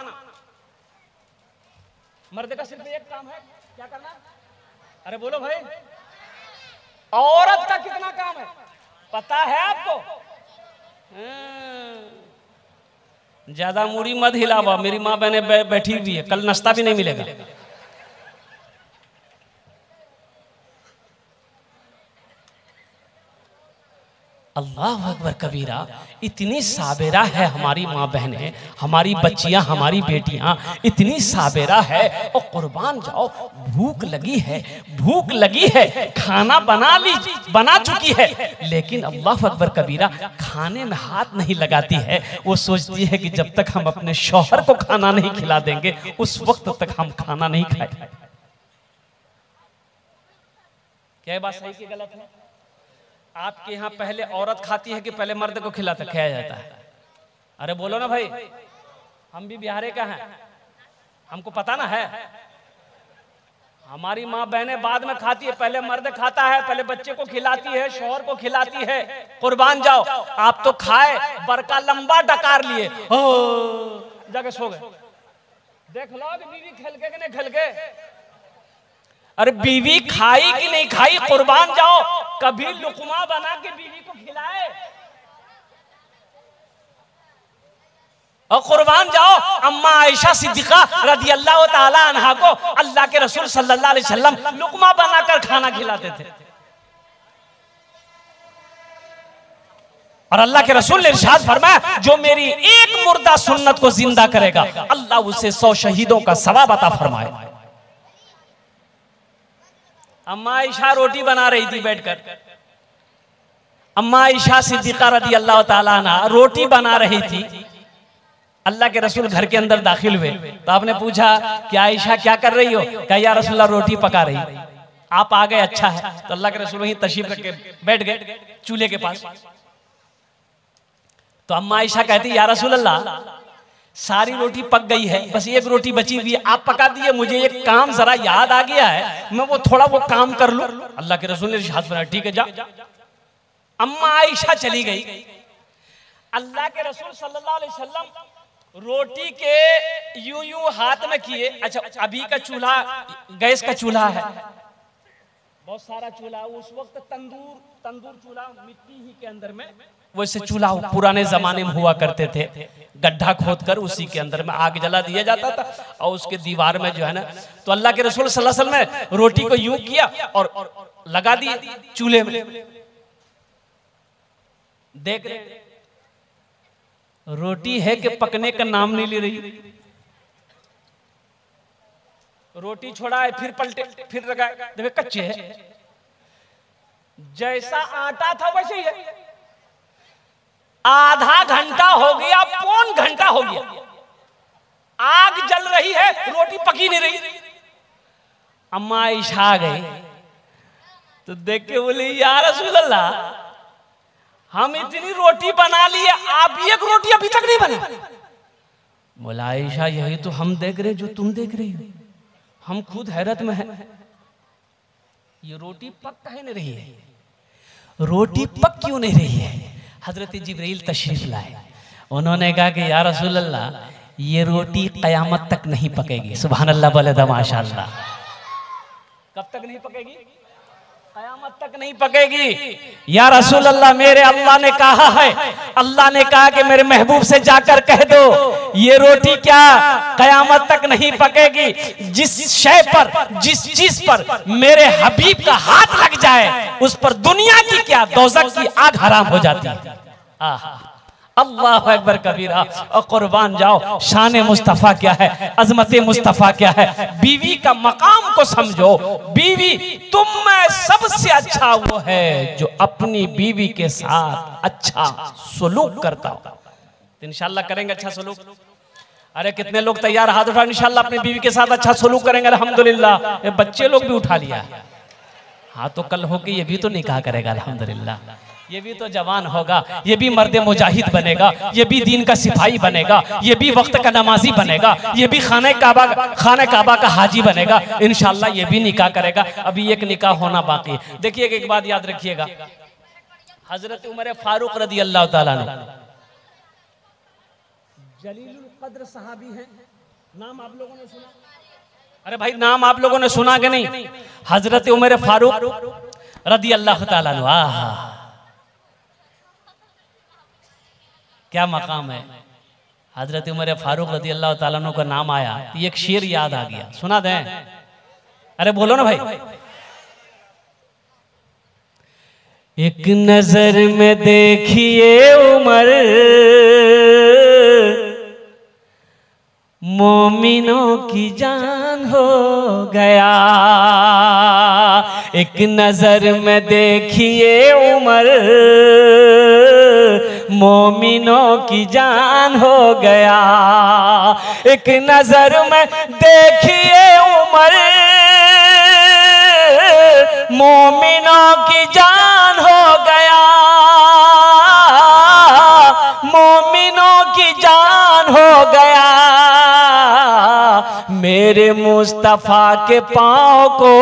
मर्द का सिर्फ़ एक काम है। क्या करना? अरे बोलो भाई। औरत का कितना काम है? पता है आपको। ज़्यादा मूरी मत हिलावा। मेरी माँ बहने बैठी हुई है। कल नाश्ता भी नहीं मिलेगा। अल्लाह अकबर कबीरा, इतनी साबेरा है हमारी माँ बहनें, हमारी बच्चियाँ, हमारी बेटियाँ, इतनी साबेरा है। और कुर्बान जाओ, भूख लगी है, भूख लगी है, खाना बना ली, बना चुकी है। लेकिन अल्लाह अकबर कबीरा, खाने में हाथ नहीं लगाती है। वो सोचती है कि जब तक हम अपने शौहर को खाना नहीं खिला देंगे, उस वक्त तक हम खाना नहीं खाए क्या बात सही की गलत है? आपके यहाँ पहले औरत खाती है कि पहले मर्द को खिलाता खाया जाता है। अरे बोलो ना भाई, हम भी बिहारे का हैं। हमको पता ना है। हमारी माँ बहनें बाद में खाती है, पहले मर्द खाता है, पहले बच्चे को खिलाती है, शोहर को खिलाती है। कुर्बान जाओ, आप तो खाए बरका लंबा डकार लिए। हो, जाके सो गए। देख लो बीवी खेल के नहीं खेल के अरे बीवी खाई कि नहीं खाई, कुर्बान जाओ। कभी लुकमा बना के बीवी को खिलाए। और कुर्बान जाओ, अम्मा आयशा सिद्दीका रदी अल्लाह अनहा को अल्लाह के रसूल सल्लल्लाहु अलैहि वसल्लम लुकमा बनाकर खाना खिलाते थे। और अल्लाह के रसूल ने इरशाद फरमाया, जो मेरी एक मुर्दा सुन्नत को ज़िंदा करेगा, अल्लाह उसे सौ शहीदों का सवाब अता फरमाए। अम्मा ईशा रोटी बना रही थी बैठकर। अम्मा ईशा सिद्दीका रदी अल्लाह ताला रोटी बना रही थी। अल्लाह के रसूल घर के अंदर दाखिल हुए। तो आपने पूछा कि आयशा क्या कर रही हो? क्या या रसूल्ला रोटी पका रही आप आ गए अच्छा है। तो अल्लाह के रसूल वहीं तशीफ करके बैठ गए, चूल्हे के पास। तो अम्मा आयशा कहती, या रसूल अल्लाह सारी रोटी पक गई है, बस एक रोटी बची हुई है। आप पका दिए मुझे एक काम जरा याद आ गया है, मैं वो थोड़ा वो काम कर लू। अल्लाह के रसूल ने हाथ बनाया ठीक है, जा। अम्मा आयशा चली गई। अल्लाह के रसूल सल्लल्लाहु अलैहि वसल्लम रोटी के यूँ यूँ हाथ में किए। अच्छा अभी का चूल्हा, गैस का चूल्हा है। बहुत सारा चूल्हा, उस वक्त तंदूर तंदूर चूल्हा मिट्टी ही के अंदर में वैसे चूल्हा पुराने जमाने में हुआ करते थे। गड्ढा खोद कर उसी के अंदर में आग जला दिया जाता था और उसके दीवार में जो है ना तो अल्लाह के रसूल सल्लल्लाहु अलैहि वसल्लम ने रोटी को यूँ किया और लगा दिए चूल्हे में। देख रहे रोटी है कि पकने का नाम नहीं ले रही? रोटी छोड़ा है फिर पलटे, फिर लगाए। देखे, कच्चे है। जैसा आटा था वैसे ही है। आधा घंटा हो गया, पौन घंटा हो गया। आग जल रही है, रोटी पकी नहीं रही। अम्मा ईशा आ गई। तो देख के बोले यार रसूल अल्लाह हम इतनी रोटी बना लिए आप एक रोटी अभी तक नहीं बनी। बोला आयशा यही तो हम देख रहे जो तुम देख रही हो। हम खुद हैरत में है। ये रोटी पक कहे नहीं रही है। रोटी पक क्यों नहीं रही है? हज़रत जबरील तशरीफ़ लाए। उन्होंने कहा कि या रसूल अल्लाह ये रोटी कयामत तक नहीं पकेगी। सुबह अल्लाह बोले दा माशा कब तक नहीं पकेगी? कयामत तक नहीं पकेगी। या रसूल अल्लाह मेरे अल्लाह ने कहा है। अल्लाह ने कहा कि मेरे महबूब से जाकर कह दो, ये रोटी क्या कयामत तक नहीं पकेगी? जिस शय पर, जिस चीज़ पर मेरे हबीब का हाथ लग जाए, उस पर दुनिया की क्या दौजक की आग हराम हो जाती है। अल्लाह अकबर कबीरा, और कुर्बान जाओ, शान मुस्तफ़ा क्या है, अजमत मुस्तफ़ा क्या है? बीवी का मकाम को समझो, बीवी तुम में सबसे अच्छा वो है जो अपनी बीवी के साथ अच्छा सलूक करता हो। तो इंशाल्लाह करेंगे अच्छा सलूक। अरे, कितने लोग तैयार, हाथ उठा इंशाल्लाह अपनी बीवी के साथ अच्छा सलूक करेंगे, अल्हम्दुलिल्लाह। ये बच्चे लोग भी उठा लिया। हाँ तो कल होके ये भी तो निकाह करेगा, अल्हम्दुलिल्लाह। ये भी तो जवान होगा, ये भी मर्द मुजाहिद बनेगा, ये भी दीन का सिपाही बनेगा, ये भी वक्त का नमाजी बनेगा, ये भी खाने काबा खाने काबा का हाजी बनेगा इनशाला ये भी निकाह करेगा। अभी एक निकाह होना बाकी है। देखिए एक बात याद रखिएगा। हज़रत उमर फारूक रदी अल्लाह तला कद्र सहाबी हैं। नाम आप लोगों ने सुना? अरे भाई, नाम आप लोगों ने सुना कि नहीं? हज़रत उमर फारूक रदी अल्लाह तला क्या मकाम है? हज़रत उमर फारूक रदी अल्लाह तु का नाम आया तो एक शेर याद आ गया। सुना दें? अरे बोलो ना भाई। एक नज़र में देखिए उमर, मोमिनों की जान हो गया। एक नज़र में देखिए उमर मोमिनों की जान हो गया। एक नज़र में देखिए उमर। मोमिनों की जान हो गया। मोमिनों की जान हो गया। मेरे मुस्तफ़ा के पाँव को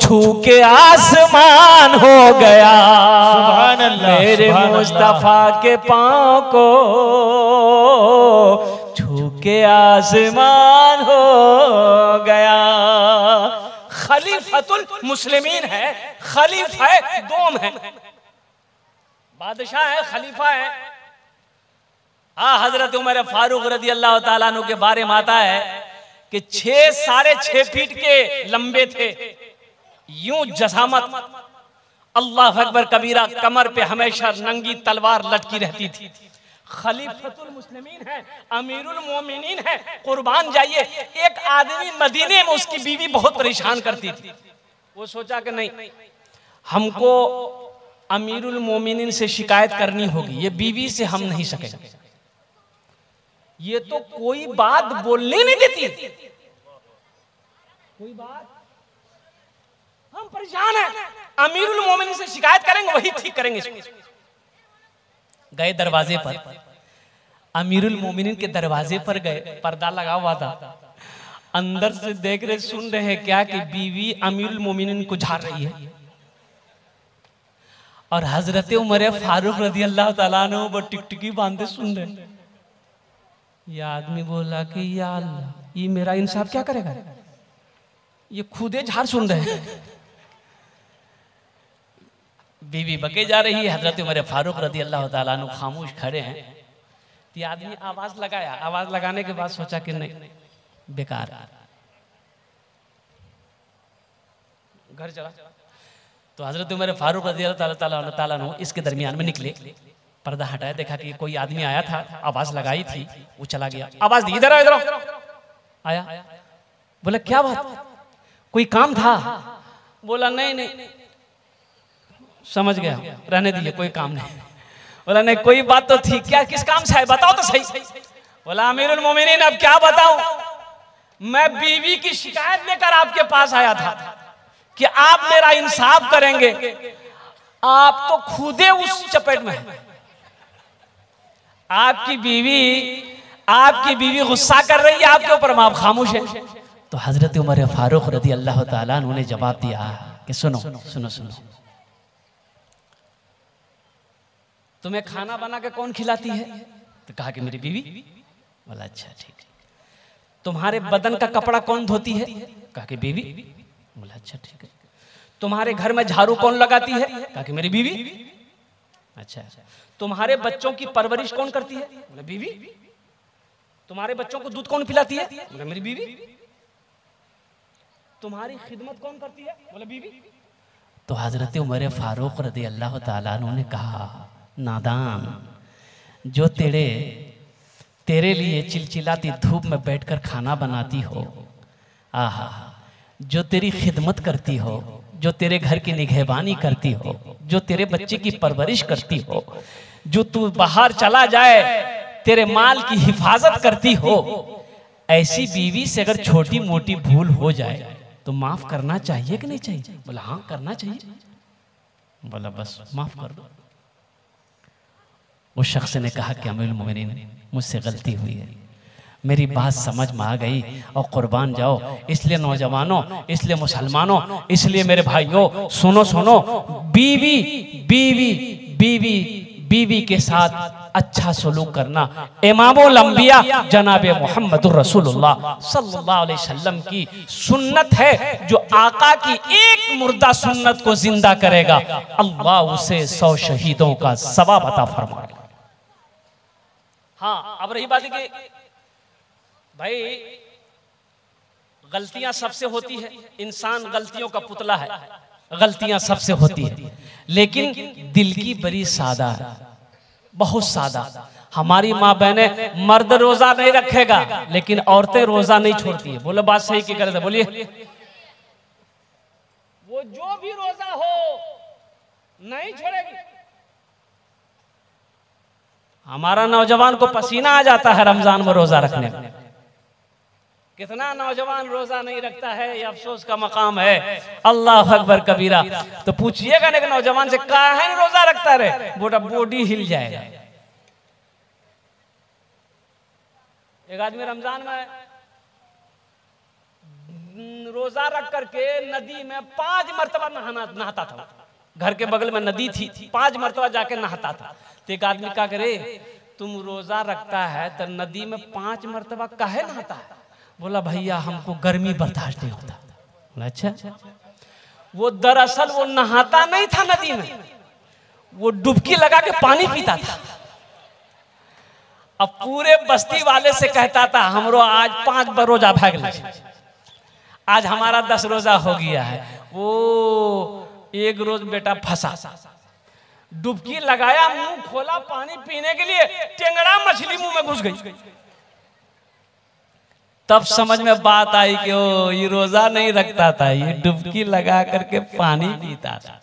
छू के आसमान हो गया। मेरे मुस्तफ़ा के पाँव को छू के आसमान हो गया। खलीफतुल मुस्लिमीन है खलीफ है दोम है। बादशाह है खलीफा है। हाँ हज़रत उमर फारूक रदी अल्लाह तु के बारे में आता है कि छह साढ़े छह फीट के लंबे थे। यूँ जसामत। अल्लाह अकबर कबीरा कमर पे हमेशा नंगी तलवार लटकी रहती थी। खलीफतुल मुस्लिमीन है, अमीरुल मोमिनीन है, कुर्बान जाइए। एक आदमी मदीने में उसकी बीवी बहुत परेशान करती थी। वो सोचा कि नहीं, हमको अमीरुल मोमिनीन से शिकायत करनी होगी, ये बीवी से हम नहीं सकेंगे। ये तो कोई बात बोलने नहीं देती। कोई बात? हम परेशान हैं। अमीरुल मोमिन से शिकायत करेंगे, वही ठीक करेंगे गए दरवाजे पर। अमीरुल मोमिन के दरवाजे पर गए। पर्दा लगा हुआ था। अंदर से देख रहे, सुन रहे हैं क्या कि बीवी अमीरुल मोमिन को झाड़ रही है। और हज़रत उमर फारूक रज़ी अल्लाह तला ने वो टिकटिकी बांधे सुन रहे ये आदमी बोला कि या अल्लाह, ये मेरा इंसाफ क्या करेगा? ये खुदे झाड़ सुन रहे हैं। बीवी बके जा रही है, हज़रत उमर फारूक रदी अल्लाह तला खामोश खड़े हैं। ये आदमी आवाज़ लगाया। आवाज़ लगाने के बाद सोचा कि नहीं, बेकार। घर चला। तो हज़रत उमर फारूक रज़ी अल्लाह तला इसके दरमियान में निकले। पर्दा हटाया देखा कि कोई आदमी आया था आवाज़ लगाई थी वो चला गया। आवाज़ दी इधर इधर आया। बोला क्या बात? कोई काम था? बोला नहीं नहीं। समझ गया रहने दीजिए कोई काम नहीं। बोला नहीं कोई बात तो थी। क्या किस काम से है बताओ तो सही। बोला अमीरुल मोमिनीन अब क्या बताऊँ? मैं बीवी की शिकायत लेकर आपके पास आया था कि आप मेरा इंसाफ करेंगे। आप तो खुदे उस चपेट में हैं। आपकी बीवी आपकी बीवी गुस्सा कर रही है, आपके ऊपर आप खामोश है। तो हज़रत उमर फारूक रदी अल्लाह तला ने जवाब दिया कि सुनो सुनो सुनो। तुम्हें खाना बना के कौन खिलाती है? तो कहा कि मेरी बीवी। बोला अच्छा ठीक। है तुम्हारे बदन का कपड़ा कौन धोती है? कहा कि बीवी। बोला अच्छा ठीक है। तुम्हारे घर में झाड़ू कौन लगाती है? कहा कि मेरी बीवी। अच्छा। तुम्हारे बच्चों की परवरिश कौन करती है? बोले, बीवी, तुम्हारे बच्चों को दूध कौन पिलाती है? बोले, मेरी बीवी, तुम्हारी खिदमत कौन करती है? बोले, बीवी। तो हज़रत उमर फारूक रदी अल्लाह तु ने कहा, नादान, जो तेरे तेरे लिए चिलचिलाती धूप में बैठकर खाना बनाती हो, आहा, जो तेरी खिदमत करती हो, जो तेरे घर की निगहबानी करती हो, जो तेरे बच्चे की परवरिश करती हो जो तू बाहर चला जाए, तेरे माल की हिफाजत करती हो। ऐसी बीवी से अगर छोटी मोटी भूल हो जाए तो माफ़ करना चाहिए कि नहीं चाहिए? बोला हाँ करना चाहिए। बोला, बस, माफ़ कर दो। उस शख्स ने कहा कि अमीर मोमिन मुझसे गलती हुई है। मेरी बात समझ में आ गई और कुर्बान जाओ। इसलिए नौजवानों, इसलिए मुसलमानों, इसलिए मेरे भाइयों, सुनो सुनो, बीवी बीवी बीवी बीवी के साथ अच्छा सलूक करना। इमामुल लंबिया जनाब मोहम्मद वसल्लम की सुन्नत है, जो आका की एक मुर्दा सुन्नत को ज़िंदा करेगा। अल्लाह उसे सौ शहीदों का सवाब अता फरमाएगा हाँ अब रही बात कि भाई, गलतियाँ सबसे होती है। इंसान गलतियों का पुतला है। गलतियाँ सबसे होती है। लेकिन दिल की बड़ी सादा है बहुत सादा। हमारी माँ बहने मर्द रोजा नहीं रखेगा लेकिन औरतें रोजा नहीं छोड़ती है। बोले बात सही की गलत है बोलिए। वो जो भी रोजा हो नहीं छोड़ेगी। हमारा नौजवान को पसीना आ जाता है रमज़ान में रोजा रखने में। कितना नौजवान रोजा नहीं रखता है, ये अफसोस का मकाम है। अल्लाह अकबर कबीरा। तो पूछिएगा ना नौजवान से कहा है रोजा रखता रहे? बोटा बॉडी हिल जाएगा। एक आदमी रमज़ान में रोजा रख करके नदी में पाँच मरतबा नहाना नहाता था। घर के बगल में नदी थी, पाँच मरतबा जाके नहाता था। तो एक आदमी क्या करे तुम रोजा रखता है तो नदी में पाँच मरतबा काहे नहाता है? बोला भैया हमको गर्मी बर्दाश्त नहीं होता। अच्छा। वो दरअसल वो नहाता नहीं था नदी में। वो डुबकी लगा के पानी पीता था। अब पूरे बस्ती वाले से कहता था हमरो आज पाँच बार रोजा भाग आज हमारा दस रोजा हो गया है। वो एक रोज बेटा फंसा। डुबकी लगाया मुँह खोला पानी पीने के लिए टेंगड़ा मछली मुँह में घुस गई। तब समझ में बात आई कि ओ, ये रोजा नहीं रखता था, ये डुबकी लगा करके पानी पीता था।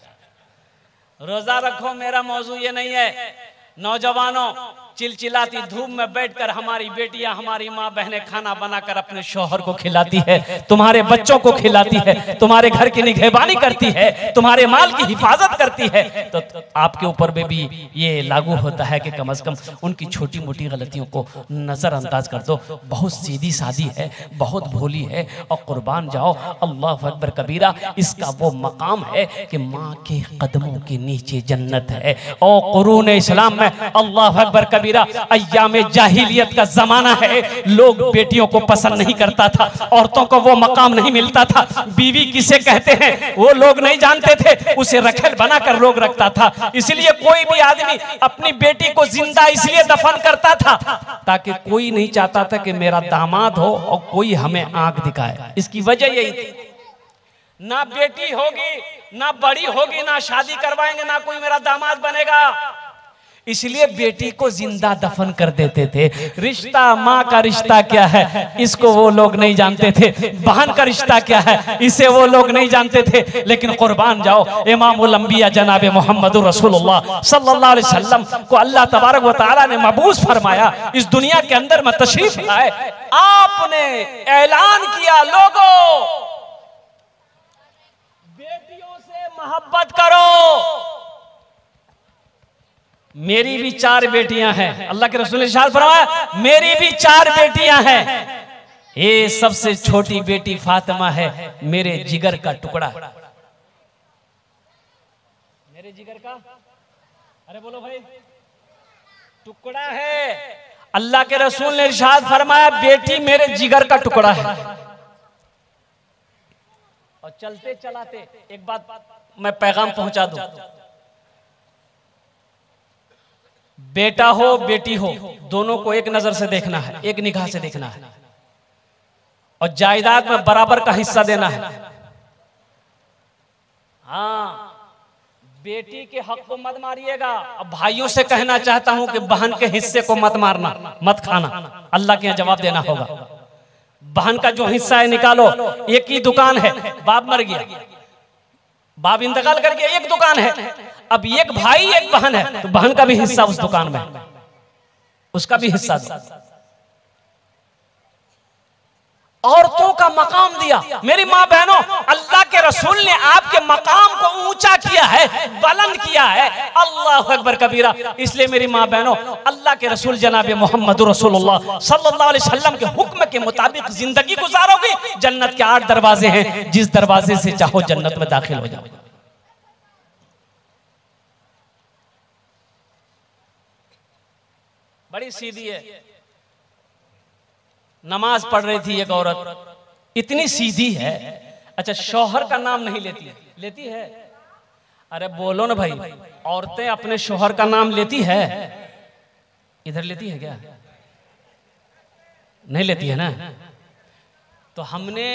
रोजा रखो, मेरा मौजू ये नहीं है। नौजवानों चिलचिलाती धूप में बैठकर हमारी बेटियाँ, हमारी माँ बहनें खाना बनाकर अपने शोहर को खिलाती है, तुम्हारे बच्चों को खिलाती है, तुम्हारे घर की निगहबानी करती है, तुम्हारे माल की हिफाजत करती है। तो आपके ऊपर में भी ये लागू होता है कि कम अज कम उनकी छोटी मोटी गलतियों को नजरअंदाज कर दो। बहुत सीधी सादी है, बहुत भोली है, और कुर्बान जाओ, अल्लाह अकबर कबीरा, इसका वो मकाम है कि माँ के कदमों के नीचे जन्नत है। और कुरून इस्लाम में अल्लाह अकबर कबीरा कबीरा अयाम जाहिलियत का जमाना है। लोग बेटियों को पसंद नहीं करता था, औरतों को वो मकाम नहीं मिलता था। बीवी किसे कहते हैं? वो लोग नहीं जानते थे। उसे रखेल बनाकर लोग रखता था। इसलिए कोई भी आदमी अपनी बेटी को ज़िंदा इसलिए दफन करता था, ताकि कोई नहीं चाहता था कि मेरा दामाद हो और कोई हमें आँख दिखाए। इसकी वजह यही थी। ना बेटी होगी, ना बड़ी होगी, ना शादी करवाएँगे, ना कोई मेरा दामाद बनेगा। इसलिए बेटी को ज़िंदा दफन कर देते थे। रिश्ता, माँ का रिश्ता क्या है? इसको वो लोग नहीं जानते थे। बहन का रिश्ता क्या है? इसे वो लोग नहीं जानते थे। लेकिन कुर्बान जाओ इमाम अंबिया जनाब मोहम्मद वसल्लम को अल्लाह तबारक व तआला ने मबूस फरमाया, इस दुनिया के अंदर में तशरीफ़ लाए। आपने ऐलान किया, लोगों! बेटियों से मोहब्बत करो। मेरी भी चार बेटियाँ हैं। अल्लाह के रसूल फरमाया, मेरी भी चार बेटियाँ हैं। ये सबसे छोटी बेटी फातिमा है, मेरे जिगर का टुकड़ा। मेरे जिगर का? अरे बोलो भाई। टुकड़ा है। अल्लाह के रसूल ने इरशाद फरमाया, बेटी मेरे जिगर का टुकड़ा है। और चलते चलाते एक बात मैं पैगाम पहुँचा दूँ। बेटा हो, बेटी हो, दोनों को एक नज़र से देखना है, एक निगाह से देखना है। और जायदाद में बराबर का हिस्सा देना है। हाँ बेटी के हक को मत मारिएगा। अब भाइयों से कहना चाहता हूँ कि बहन के हिस्से को मत मारना, मत खाना। अल्लाह के यहाँ जवाब देना होगा। बहन का जो हिस्सा है, निकालो। एक ही दुकान है, बाप मर गया। बाप इंतकाल कर गया, एक दुकान है। अब एक भाई, एक बहन है तो बहन का भी हिस्सा उस दुकान में। उसका भी हिस्सा औरतों का मकाम दिया। मेरी माँ बहनों, अल्लाह के रसूल ने आपके मकाम को ऊँचा किया है, बुलंद किया है। अल्लाह अकबर कबीरा। इसलिए मेरी माँ बहनों, अल्लाह के रसूल जनाब मोहम्मद सल्लल्लाहु अलैहि वसल्लम के हुक्म के मुताबिक ज़िंदगी गुजारोगे। जन्नत के आठ दरवाजे हैं। जिस दरवाजे से चाहो जन्नत में दाखिल हो जाओ। बड़ी सीधी है। नमाज़ पढ़ रही थी एक औरत। इतनी सीधी है। अच्छा शौहर का नाम नहीं लेती है। लेती है? अरे बोलो ना भाई, औरतें अपने शोहर का नाम लेती है। इधर लेती है क्या? नहीं लेती है ना? तो हमने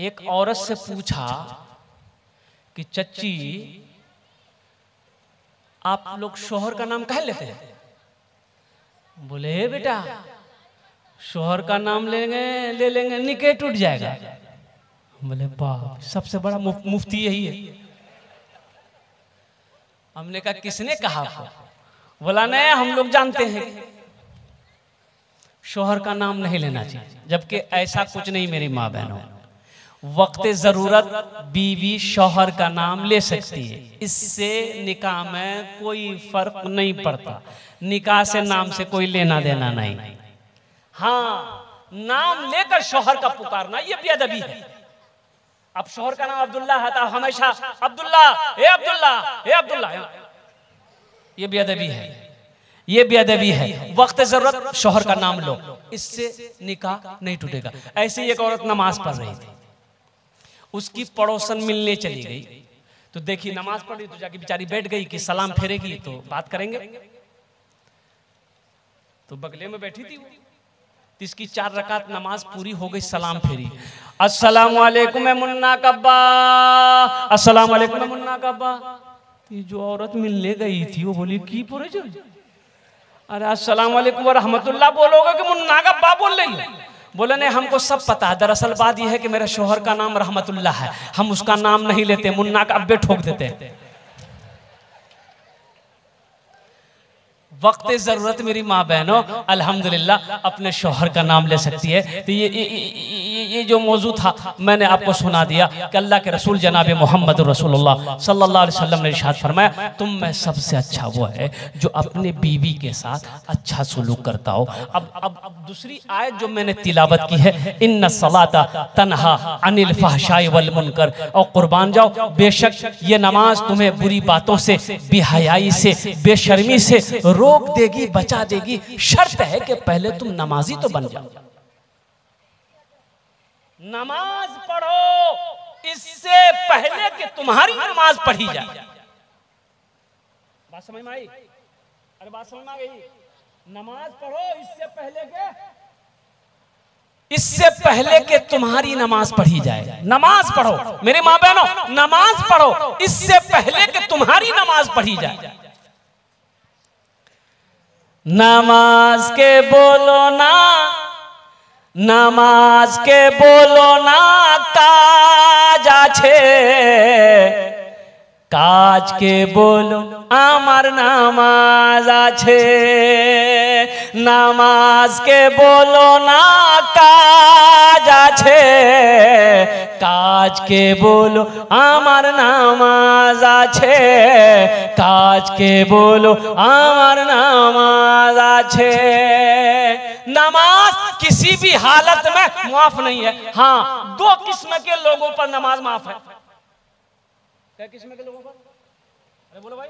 एक औरत से पूछा कि, चच्ची आप लोग शोहर का नाम कह लेते हैं? बोले "ए बेटा शोहर का नाम लेंगे ले लेंगे निके टूट जाएगा। बोले बाप सबसे बड़ा मुफ, मुफ्ती यही है। हमने कहा किसने कहा बोला नहीं हम लोग जानते हैं। शोहर का नाम नहीं लेना चाहिए जबकि ऐसा कुछ नहीं मेरी माँ बहनों। वक्त ज़रूरत बीवी शोहर का नाम ले सकती है। इससे निकाह में कोई फ़र्क नहीं पड़ता। निकाह से नाम से कोई लेना देना नहीं। हाँ नाम लेकर शोहर का पुकारना ये बेअदबी है। अब शोहर का नाम अब्दुल्ला है तो हमेशा अब्दुल्ला अब्दुल्ला अब्दुल्ला ये बेअदबी है। ये बेअदबी है। वक्त ज़रूरत, शोहर का नाम लो। इससे निकाह नहीं टूटेगा। ऐसे एक औरत नमाज़ पढ़ रही थी। उसकी पड़ोसन मिलने चली गई। तो देखी नमाज़ पढ़ी तो जाके बेचारी बैठ गई कि सलाम फेरेगी तो बात करेंगे। तो बगले में बैठी थी तो इसकी चार रकात नमाज़ पूरी हो गई, सलाम फेरी। अस्सलाम वालेकुम मुन्ना कब्बा। अस्सलाम वालेकुम मुन्ना कब्बा। तो जो औरत मिलने गई थी, वो बोली, की पूरे जो अरे, अस्सलाम वालेकुम रहमतुल्लाह बोलोगे कि मुन्ना कब्बा बोल रही बोले, नहीं, हमको सब पता है। दरअसल बात यह है कि मेरे शोहर का नाम रहमतुल्ला है। हम उसका नाम नहीं लेते, मुन्ना का अब्बे ठोक देते हैं। वक्त ज़रूरत मेरी माँ बहनों अल्हम्दुलिल्लाह अपने शोहर का नाम ले सकती है। तो ये ये, ये, ये जो मौजू था मैंने आपको सुना दिया कि अल्लाह के रसूल जनाब मोहम्मद रसूलुल्लाह सल्लल्लाहु अलैहि वसल्लम ने इरशाद फरमाया तुम में सबसे अच्छा वो है जो अपने बीवी के साथ अच्छा सलूक करता हो। अब अब, अब दूसरी आयत जो मैंने तिलावत की है इन सलाता तनहा अनिल फहशाई वल मुनकर। और कुर्बान जाओ बेशक ये नमाज़ तुम्हें बुरी बातों से बेहयाई से बेशर्मी से रोक देगी बचा देगी। शर्त है कि पहले तुम नमाजी तो बन जाओ। नमाज़ पढ़ो इससे पहले कि तुम्हारी नमाज़ पढ़ी जाए। बात समझ में आई? अरे बात समझ में आ गई। नमाज़ पढ़ो इससे पहले के इससे पहले के तुम्हारी नमाज़ पढ़ी जाए। नमाज़ पढ़ो। मेरे माँ बहनों नमाज़ पढ़ो। इससे पहले कि तुम्हारी नमाज़ पढ़ी जाए। নামাজকে বলো না নামাজকে বলো না কাজ আছে। কাজকে বলো আমার নামাজ আছে নামাজকে বলো না কাজ আছে কাজকে বলো আমার নামাজ আছে কাজকে বলো আমার নামাজ আছে नमाज किसी भी हालत में माफ नहीं है हाँ दो किस्म के लोगों पर नमाज माफ है क्या किस्म के लोगों पर? अरे बोलो भाई।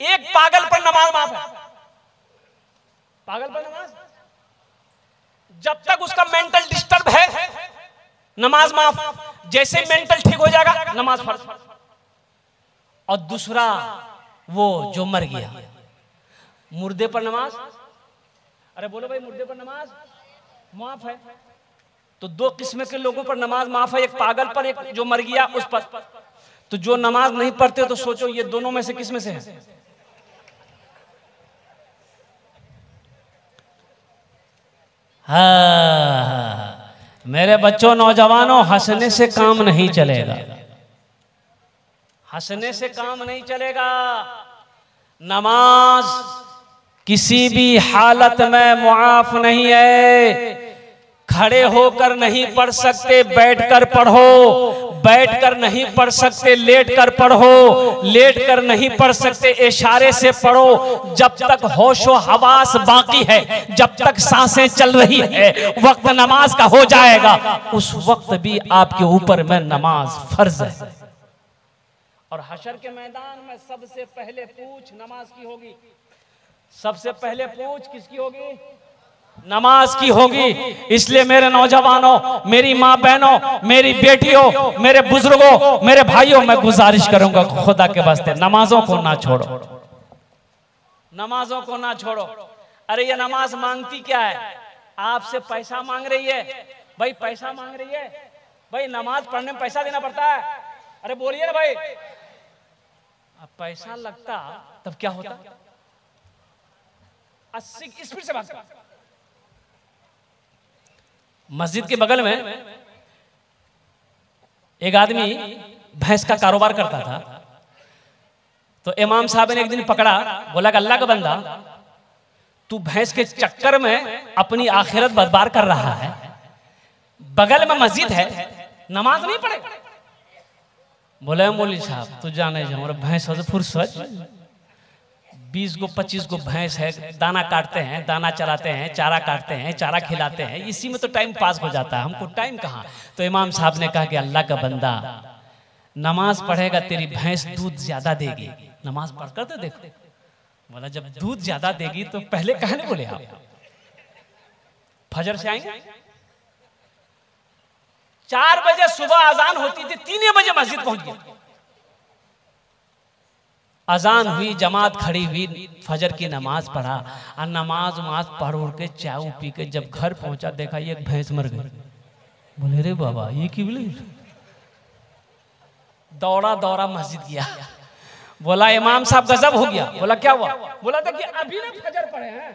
एक पागल पर नमाज़ माफ़ है। पागल पर नमाज़? जब तक उसका मेंटल डिस्टर्ब है नमाज़ माफ़। जैसे मेंटल ठीक हो जाएगा नमाज़ फ़र्ज़। और दूसरा वो जो मर गया। मुर्दे पर नमाज़? अरे बोलो भाई मुर्दे पर नमाज़? माफ़ है। तो दो किस्म के लोगों पर नमाज़ माफ़ है, एक पागल पर, एक जो मर गया उस पर। तो जो नमाज़ नहीं पढ़ते तो सोचो ये दोनों में से किसमें से है हाँ। मेरे बच्चों, नौजवानों, हंसने से काम नहीं चलेगा। हंसने से काम नहीं चलेगा। नमाज़ किसी भी हालत में मुआफ नहीं है। खड़े होकर नहीं पढ़ सकते, बैठकर पढ़ो। बैठकर नहीं पढ़ सकते लेट कर पढ़ो। लेट कर नहीं पढ़ सकते, इशारे से पढ़ो। जब तक होशो हवास बाकी है, जब तक साँसें चल रही है, वक्त नमाज़ का हो जाएगा। उस वक्त भी आपके ऊपर में नमाज़ फ़र्ज़ है। और हशर के मैदान में सबसे पहले पूछ नमाज़ की होगी? सबसे पहले पूछ किसकी होगी? नमाज़ की होगी। इसलिए मेरे नौजवानों, मेरी माँ बहनों मेरी बेटियों, मेरे बुज़ुर्गों, मेरे भाइयों, मैं गुजारिश करूँगा खुदा के वास्ते नमाजों को ना छोड़ो। नमाजों को ना छोड़ो। अरे ये नमाज़ मांगती क्या है? आपसे पैसा मांग रही है। भाई, पैसा मांग रही है। भाई, नमाज़ पढ़ने में पैसा देना पड़ता है। अरे बोलिए ना भाई। पैसा लगता, तब क्या होता? अस्सी स्पीड से बात मस्जिद के बगल में एक आदमी भैंस का कारोबार करता था। तो इमाम साहब ने एक दिन पकड़ा, बोला, अल्लाह का बंदा, तू भैंस के चक्कर में अपनी आखिरत बर्बाद कर रहा है। बगल में मस्जिद है, नमाज़ नहीं पढ़े? बोले मौली साहब, तू जाने जाओ भैंस फुर्सत। बीस गो, पच्चीस गो भैंस है, दाना काटते हैं, दाना चलाते हैं, चारा काटते हैं, चारा खिलाते हैं, इसी में तो टाइम पास हो जाता है। हमको टाइम कहाँ? तो इमाम साहब ने कहा कि अल्लाह का बंदा, नमाज़ पढ़ेगा, तेरी भैंस दूध ज़्यादा देगी। नमाज़ पढ़कर तो देखो। बोला, जब दूध ज़्यादा देगी तो पहले कहने बोले आप? फजर से आएँगे? चार बजे सुबह अजान होती थी, तीन बजे मस्जिद पहुँच गया। अजान हुई, जमात खड़ी हुई, फजर की नमाज़ पढ़ा। और नमाज़ उमाज पढ़ उड़ के चाय पी के जब घर पहुँचा, देखा ये भैंस मर गई। बोले रे बाबा, ये की बोले? दौड़ा दौड़ा मस्जिद गया। बोला, इमाम साहब गजब हो गया। बोला, क्या हुआ? बोला था कि अभी ना फजर पढ़े हैं।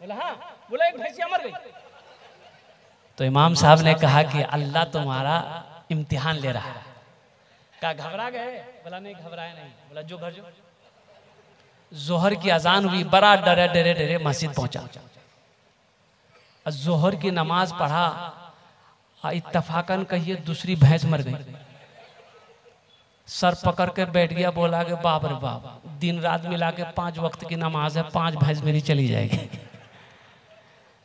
बोला हाँ। बोला, एक भैंसिया मर गई। तो इमाम साहब ने कहा कि, अल्लाह तुम्हारा इम्तिहान ले रहा है। क्या घबरा गए? बोला, नहीं घबराए नहीं। बोला, जो घर जो। जोहर की अजान हुई, बड़ा डरे डरे डरे मस्जिद पहुँचा। जोहर की नमाज़ पढ़ा इतफाकन कहिए दूसरी भैंस मर गई। सर पकड़ के बैठ गया, बोला कि, बाप रे बाप, दिन रात मिला के पाँच वक्त की नमाज़ है, पाँच भैंस मेरी चली जाएगी।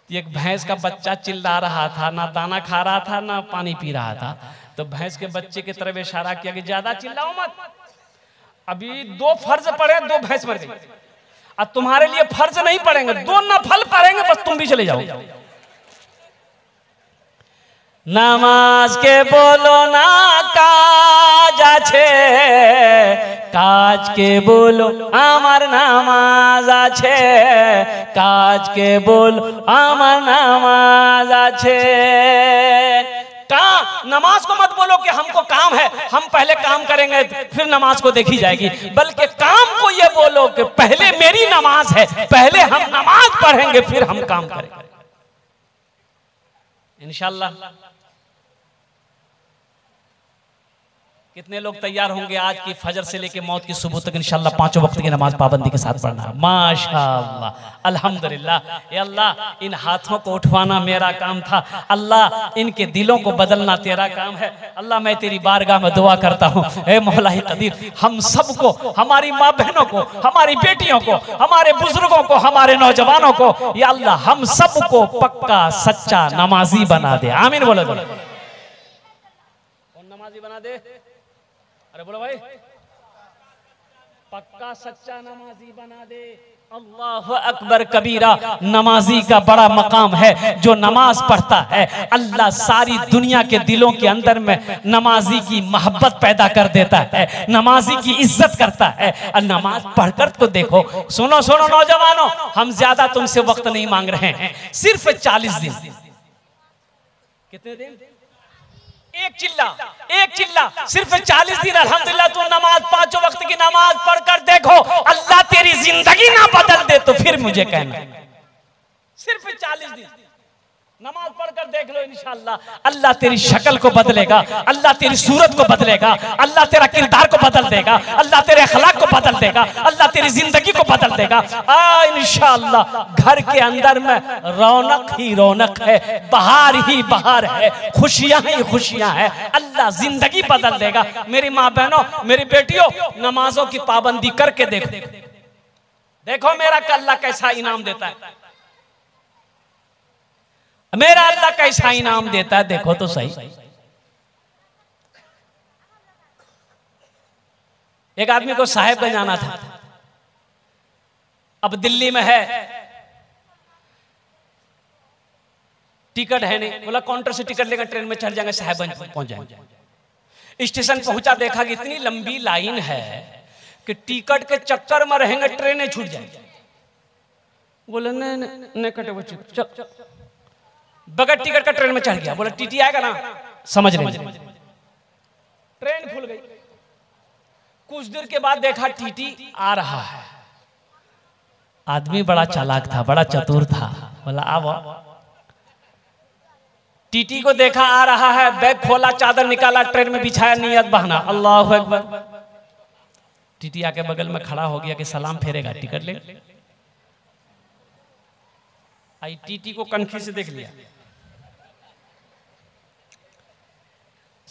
एक भैंस का बच्चा चिल्ला रहा था, ना दाना खा रहा था, ना पानी पी रहा था। तो भैंस के बच्चे की तरफ़ इशारा किया कि, ज़्यादा चिल्लाओ मत। अभी दो फर्ज पढ़े दो भैंस मर गई अब तुम्हारे लिए फर्ज नहीं पढ़ेंगे दो नफल पढ़ेंगे बस तुम भी चले जाओ नमाज के बोलो ना काज আছে কাজকে বলো আমার নামাজ আছে কাজকে বলো আমার নামাজ আছে का नमाज़ को मत बोलो कि हमको काम है। हम पहले काम करेंगे, फिर नमाज़ को देखी जाएगी। बल्कि काम को ये बोलो कि पहले मेरी नमाज़ है, पहले हम नमाज़ पढ़ेंगे, फिर हम काम करेंगे। इनशाला कितने लोग तैयार होंगे आज की फजर से लेके मौत की सुबह तक, इंशाल्लाह पाँचों वक्त की नमाज़ पाबंदी के साथ पढ़ना। माशाल्लाह। अल्हम्दुलिल्लाह। अल्लाह, इन हाथों को उठवाना मेरा काम था। अल्लाह, इनके दिलों को बदलना तेरा काम है। अल्लाह, मैं तेरी बारगाह में दुआ करता हूँ। ए मौला कदीर, हम सबको, हमारी माँ बहनों को, हमारी बेटियों को, हमारे बुज़ुर्गों को, हमारे नौजवानों को, या अल्लाह, हम सबको पक्का, सच्चा नमाजी बना दे। आमीन बोलो बोलो नमाजी बना दे? अरे बोलो भाई। पक्का सच्चा नमाजी बना दे। अल्लाह अकबर कबीरा नमाजी का बड़ा मकाम है जो नमाज़ पढ़ता है। अल्लाह सारी दुनिया के दिलों के अंदर में नमाजी की मोहब्बत पैदा कर देता है नमाजी की इज़्ज़त करता है। और नमाज़ पढ़कर तो देखो सुनो सुनो नौजवानों हम ज़्यादा तुमसे वक्त नहीं मांग रहे हैं सिर्फ़ चालीस दिन। कितने दिन? एक चिल्ला एक चिल्ला। सिर्फ़ चालीस दिन, अल्हम्दुलिल्लाह, तू नमाज़ पाँचों वक्त की नमाज़ पढ़कर देखो, अल्लाह तेरी ज़िंदगी ना बदल दे तो फिर मुझे कहना। सिर्फ़ चालीस दिन। नमाज़ पढ़कर देख लो इंशाल्लाह। अल्लाह तेरी शक्ल को बदलेगा, अल्लाह तेरी सूरत को बदलेगा, अल्लाह तेरा किरदार को बदल देगा, अल्लाह तेरे अखलाक को बदल देगा, अल्लाह तेरी ज़िंदगी को बदल देगा। आ, इंशाल्लाह, घर के अंदर में रौनक ही रौनक है, बहार ही बहार है, खुशियाँ ही खुशियाँ है, अल्लाह ज़िंदगी बदल देगा। मेरी माँ बहनों, मेरी बेटियों, नमाजों की पाबंदी करके देखो। देखो मेरा अल्लाह कैसा इनाम देता है। मेरा अल्लाह कैसा इनाम देता है, देखो तो सही। एक आदमी को साहेब में जाना था। अब दिल्ली में है। टिकट है नहीं। बोला, काउंटर से टिकट लेकर ट्रेन में चढ़ जाएँगे साहेबगंज पहुँच जाएँगे। स्टेशन पहुँचा, देखा कि इतनी लंबी लाइन है कि टिकट के चक्कर में रहेंगे, ट्रेनें छूट जाएँगी। बोले, नहीं नहीं कटे वो चल। बगैर टिकट का ट्रेन में चढ़ गया। बोला, टीटी आएगा ना? समझ रहे ट्रेन खुल गई। कुछ देर के बाद देखा टीटी आ रहा है। आदमी बड़ा चालाक था, बड़ा चतुर था। बोला, अब टीटी को देखा आ रहा है, बैग खोला, चादर निकाला, ट्रेन में बिछाया, नियत बहाना। अल्लाह अकबर। टीटी आके बगल में खड़ा हो गया कि सलाम फेरेगा, टिकट ले। आई टीटी को कनखी से देख लिया।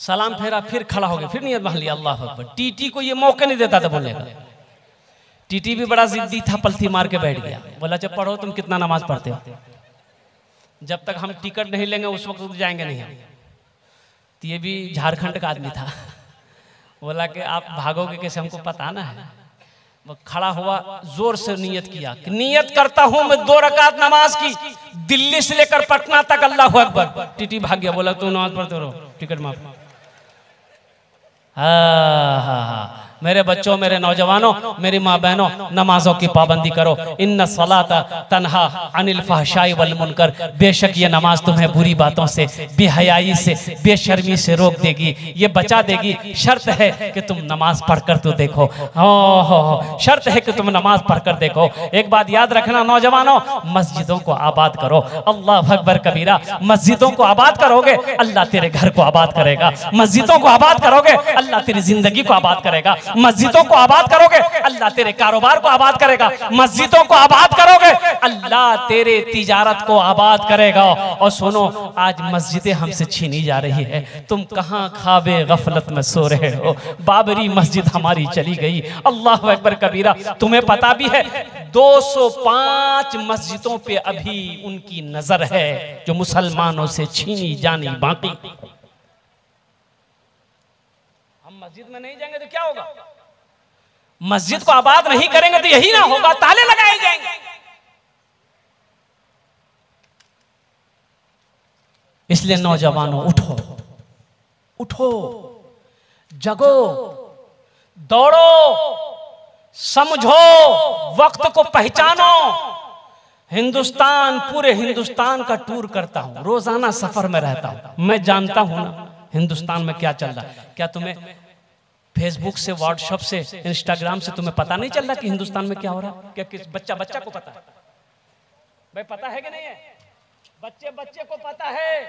सलाम फेरा, फिर खड़ा हो गया। फिर नियत मान लिया अल्लाह अकबर। टीटी को ये मौका नहीं देता था बोलने का। टीटी भी बड़ा जिद्दी था, पलथी मार के बैठ गया। बोला, जब पढ़ो, तुम कितना नमाज़ पढ़ते हो? जब तक हम टिकट नहीं लेंगे, उस वक्त तो जाएँगे नहीं तो ये भी झारखंड का आदमी था। बोला कि, आप भागोगे कैसे? हमको पता ना है। वो खड़ा हुआ, ज़ोर से नियत किया। कि नियत करता हूँ मैं दो रकात नमाज़ की। दिल्ली से लेकर पटना तक, अल्लाह अकबर। टीटी भाग गया। बोला, तू नमाज़ पढ़ते रहो। टिकट माफ़। हाँ हाँ हाँ मेरे बच्चों, मेरे नौजवानों, मेरी माँ बहनों नमाजों की पाबंदी करो। इन सलाता तनहा अनिल फहशाई वल मुनकर। बेशक ये नमाज़ तुम्हें बुरी बातों से, बेहयाई से, बेशर्मी से रोक देगी। ये बचा देगी। शर्त है कि तुम नमाज़ पढ़कर तो देखो। हो शर्त है कि तुम नमाज़ पढ़कर देखो। एक बात याद रखना नौजवानों, मस्जिदों को आबाद करो। अल्लाह अकबर कबीरा, मस्जिदों को आबाद करोगे, अल्लाह तेरे घर को आबाद करेगा। मस्जिदों को आबाद करोगे, अल्लाह तेरी ज़िंदगी को आबाद करेगा। मस्जिदों को आबाद करोगे, अल्लाह तेरे कारोबार को आबाद करेगा। मस्जिदों को आबाद करोगे, अल्लाह तेरे तिजारत को आबाद करेगा। और सुनो, आज मस्जिदें हमसे छीनी जा रही है। तुम कहाँ खाबे गफलत में सो रहे हो? बाबरी मस्जिद हमारी चली गई। अल्लाह अकबर कबीरा, तुम्हें पता भी है 205 मस्जिदों पे अभी उनकी नज़र है, जो मुसलमानों से छीनी जानी बाकी हम मस्जिद में नहीं जाएँगे तो क्या होगा? मस्जिद को आबाद नहीं करेंगे तो यही ना होगा, ताले लगाए जाएँगे। इसलिए नौजवानों, उठो। उठो। जगो। दौड़ो। समझो। वक्त को पहचानो। हिंदुस्तान, पूरे हिंदुस्तान का टूर करता हूँ। रोज़ाना सफ़र में रहता हूँ। मैं जानता हूँ ना, हिंदुस्तान में क्या चल रहा है। क्या तुम्हें फेसबुक से व्हाट्सएप से इंस्टाग्राम से तुम्हें पता नहीं चल रहा कि हिंदुस्तान में क्या हो रहा? है क्या किस बच्चा बच्चा को पता है? भाई पता है कि नहीं है? बच्चे बच्चे को पता है।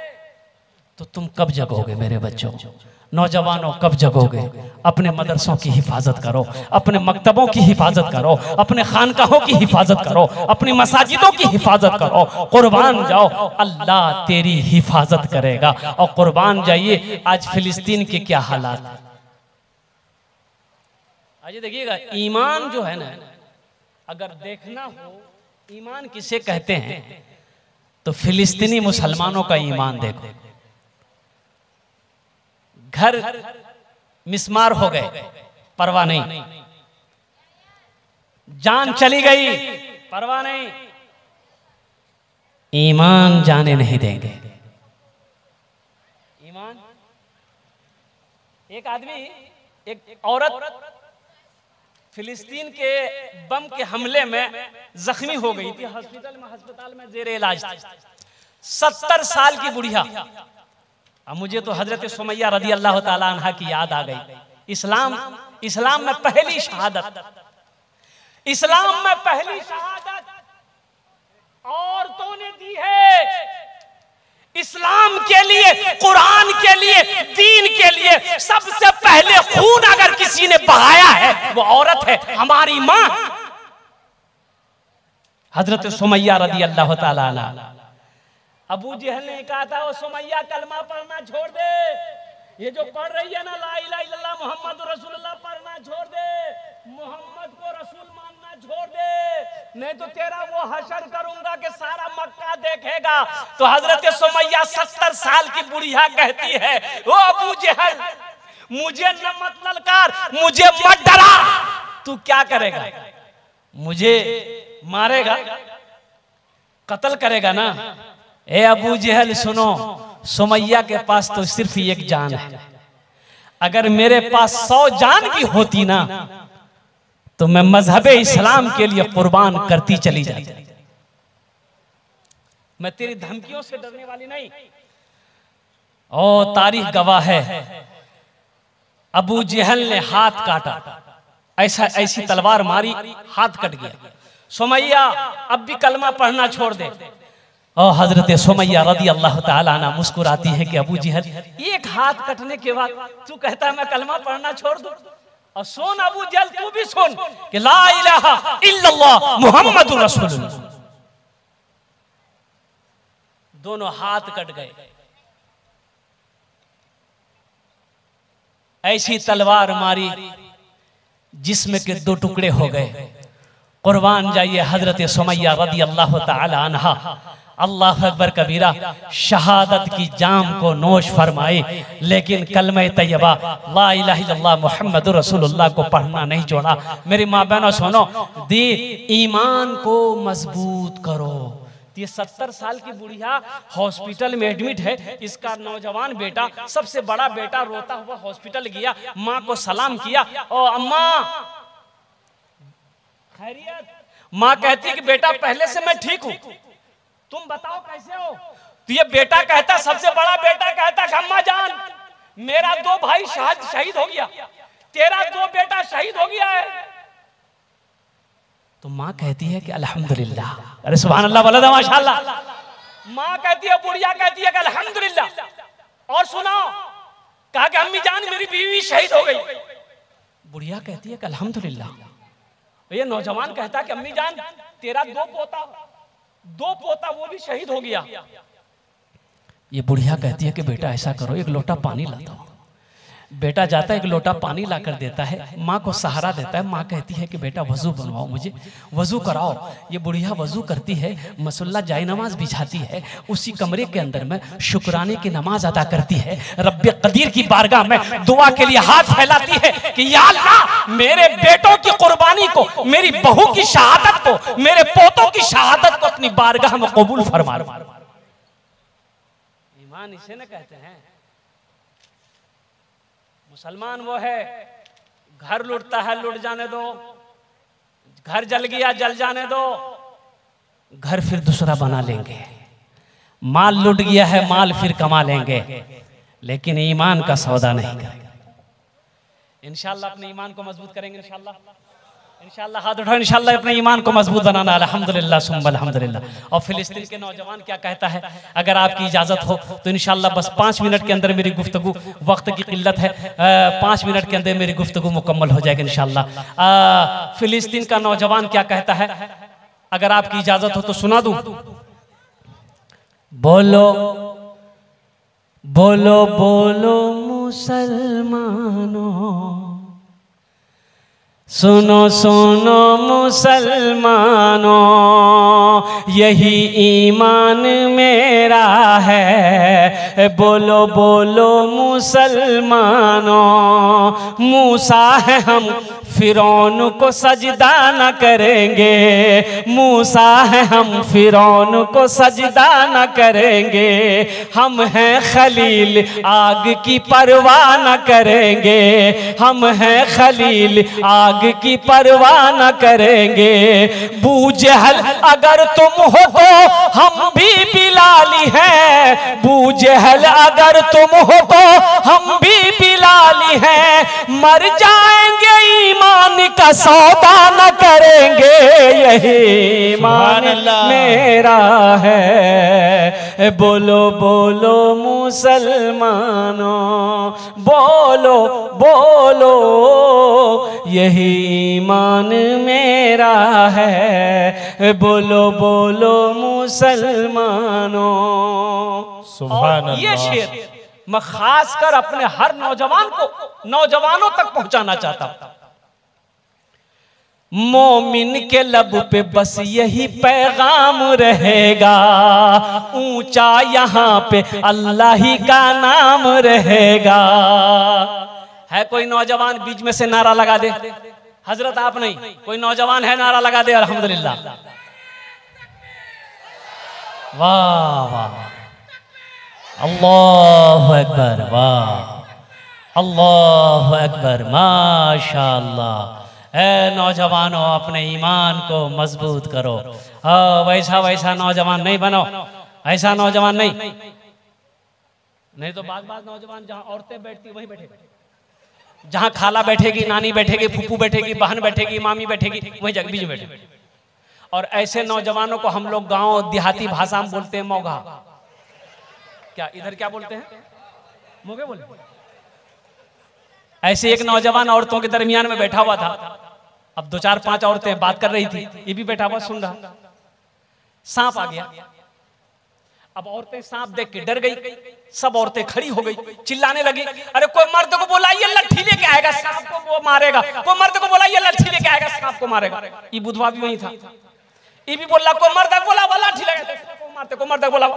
तो तुम कब जगोगे मेरे बच्चों? नौजवानों, कब जगोगे? अपने मदरसों की हिफाजत करो, अपने मकतबों की हिफाजत करो, अपने खानकाहों की हिफाजत करो, अपनी मसाजिदों की हिफाजत करो। कुर्बान जाओ, अल्लाह तेरी हिफाजत करेगा। और कुर्बान जाइए, आज फिलिस्तीन के क्या हालात आज देखिएगा, ईमान जो है ना, अगर देखना हो, ईमान किसे कहते हैं तो फिलिस्तीनी मुसलमानों का ईमान देखो। घर मिसमार हो गए, परवाह नहीं। जान चली गई, परवाह नहीं। ईमान जाने नहीं देंगे। ईमान? एक आदमी, एक औरत फिलिस्तीन के बम के हमले में जख्मी हो गई थी। हॉस्पिटल में अस्पताल में जेर इलाज सत्तर साल की बुढ़िया। अब मुझे तो हज़रत सुमैया रदी अल्लाह तहा की याद आ गई। इस्लाम इस्लाम में पहली शहादत। इस्लाम में पहली शहादत। औरतों ने दी है। इस्लाम के लिए, कुरान के लिए, दीन के लिए सबसे पहले खून अगर किसी ने बहाया है, वो औरत है, हमारी माँ। हज़रत सुमैया रदी अल्लाह तला अबू जहल ने कहा था वो सुमैया, कलमा पढ़ना छोड़ दे। ये जो पढ़ रही है ना, ला मोहम्मद रसूलुल्लाह, पढ़ना छोड़ दे। मोहम्मद को रसूल छोड़ दे। नहीं तो तेरा वो हशर करूँगा कि सारा मक्का देखेगा। तो हज़रत सुमैया सत्तर साल की बुढ़िया कहती है वो अबू जहल, मुझे न मत ललकार मुझे मत डरा। तू क्या करेगा? मुझे मारेगा? कत्ल करेगा ना? ए अबू जहल, सुनो, सुमैया के पास तो सिर्फ़ एक जान है। अगर मेरे पास सौ जान भी होती ना तो मैं मज़हब इस्लाम के लिए कुर्बान करती चली जाती। मैं तेरी धमकियों से डरने वाली नहीं। ओ, तारीख गवाह है। अबू जहल ने हाथ काटा। ऐसा, ऐसी तलवार मारी, हाथ कट गया। सोमैया, अब भी कलमा पढ़ना छोड़ दे। और हज़रत सोमैया रदी अल्लाह तला मुस्कुराती है कि अबू जहल एक हाथ कटने के बाद तू कहता है मैं कलमा पढ़ना छोड़ दू? और सुन अबू जहल, तू भी सुन कि ला इलाहा इल्लल्लाह मुहम्मद रसूलुल्लाह। दोनों हाथ कट गए। ऐसी तलवार मारी जिसमें के दो टुकड़े हो गए। कुर्बान जाइए हज़रत सुमैया रदी अल्लाह तहा अल्लाह अकबर कबीरा, शहादत की जाम को नोश फरमाए। लेकिन कलम तैयबा, ला मोहम्मद रसूलुल्लाह को पढ़ना नहीं छोड़ा मेरी माँ बहनों, सुनो दी ईमान को मज़बूत करो। ये सत्तर साल की बुढ़िया हॉस्पिटल में एडमिट है। इसका नौजवान बेटा, सबसे बड़ा बेटा रोता हुआ हॉस्पिटल गया। माँ को सलाम किया, ओ अम्मा, खैरियत। माँ कहती कि बेटा, पहले से मैं ठीक हूँ। तुम बताओ कैसे हो? तो ये बेटा कहता सबसे बड़ा बेटा कहता अम्मा जान मेरा दो भाई शहीद हो गया। तेरा दो बेटा शहीद हो गया है। तो माँ कहती है कि अल्हम्दुलिल्लाह। अरे सुबह अल्लाह वाला माशाल्लाह। माँ कहती है बुढ़िया कहती है कि अल्हम्दुलिल्लाह। और सुनाओ कहा कि अम्मी जान मेरी बीवी शहीद हो गई। बुढ़िया कहती है कि अल्हम्दुलिल्लाह। ये नौजवान कहता है कि अम्मी जान तेरा दो पोता दो पोता वो भी शहीद हो गया। ये बुढ़िया कहती है कि बेटा, ऐसा करो, एक लोटा पानी लाता हूँ। बेटा जाता है एक लोटा पानी ला कर देता है माँ को सहारा देता है माँ कहती है कि बेटा वज़ू बनवाओ मुझे वज़ू कराओ। ये बुढ़िया वज़ू करती है मसल्ला जाय नमाज़ बिछाती है उसी कमरे के अंदर में शुक्राने की नमाज़ अदा करती है रब्य कदीर की बारगाह में दुआ के लिए हाथ फैलाती है कि या अल्लाह मेरे बेटों की कुर्बानी को मेरी बहू की शहादत को मेरे पोतों की शहादत को अपनी बारगाह में कबूल फरमा ईमान इसे न कहते हैं मुसलमान वो है। घर लुटता है, लुट जाने दो। घर जल गया, जल जाने दो। घर फिर दूसरा बना लेंगे। माल लुट गया है, माल फिर कमा लेंगे। लेकिन ईमान का सौदा नहीं करेंगे इनशाला अपने ईमान को मज़बूत करेंगे, इंशाल्लाह। इंशाल्लाह हाथ उठाओ, इंशाल्लाह अपने ईमान को मज़बूत बनाना। अल्हम्दुलिल्लाह, सुम्मा अल्हम्दुलिल्लाह। और फिलिस्तीन के नौजवान क्या कहता है? अगर आपकी इजाज़त हो तो इंशाल्लाह बस पाँच मिनट के अंदर मेरी गुफ्तगु वक्त की किल्लत है पाँच मिनट के अंदर मेरी गुफ्तगु मुकम्मल हो जाएगी इंशाल्लाह। फिलिस्तीन का नौजवान क्या कहता है? अगर आपकी इजाज़त हो तो सुना दूँ। बोलो बोलो बोलो मुसलमानों। सुनो सुनो मुसलमानों यही ईमान मेरा है। बोलो बोलो मुसलमानों मूसा है हम फिरौन को सजदा न करेंगे। मूसा है हम फिरौन को सजदा न करेंगे। हम हैं खलील आग की परवाह न करेंगे। हम हैं खलील आग की परवाह न करेंगे। बूजहल अगर तुम हो तो हम भी बिलाली हैं। बूजहल अगर तुम हो तो हम भी बिलाली हैं। मर जाएँगे ईमान का सौदा न करेंगे यही ईमान मेरा है। बोलो बोलो मुसलमानों बोलो बोलो यही ईमान मेरा है। बोलो बोलो मुसलमानों। सुभान ये। शेर मैं खास कर अपने हर नौजवान को नौजवानों तक पहुंचाना चाहता हूँ। मोमिन के लब पे बस यही पैगाम रहेगा। ऊँचा यहाँ पे अल्लाह ही का नाम रहेगा। है कोई नौजवान बीच में से नारा लगा दे? हज़रत आप नहीं, कोई नौजवान है नारा लगा दे, अल्हम्दुलिल्लाह। वाह वाह अल्लाह अकबर, वाह। अल्लाह अकबर, माशाल्लाह। ए नौजवानों, अपने ईमान को मज़बूत करो। वैसा वैसा नौजवान नहीं बनो। ऐसा नौजवान नहीं। नहीं तो बात बात नौजवान जहाँ औरतें बैठती, वहीं बैठे। जहाँ खाला बैठेगी, नानी बैठेगी, फूफू बैठेगी, बहन बैठेगी, मामी बैठेगी, वहीं जग, बीच बैठे। और ऐसे नौजवानों को हम लोग गाँव देहाती भाषा में बोलते हैं मौघा क्या, इधर क्या बोलते हैं? मोगे बोले? ऐसे एक नौजवान औरतों के दरमियान में बैठा हुआ था। अब दो चार पाँच औरतें बात कर रही थी, ये भी बैठा हुआ सुन रहा। सांप आ गया। अब औरतें सांप देख के डर गई। सब औरतें खड़ी हो गई, चिल्लाने लगी। अरे, कोई मर्द को बुलाइए लट्ठी लेके आएगा, सांप को वो मारेगा। कोई मर्द को बुलाइए लट्ठी लेके आएगा, सांप को मारेगा। ये बुधवा भी वही था। ये भी बोला कोई मर्द बोला लाठी लगा को मर्द को बोला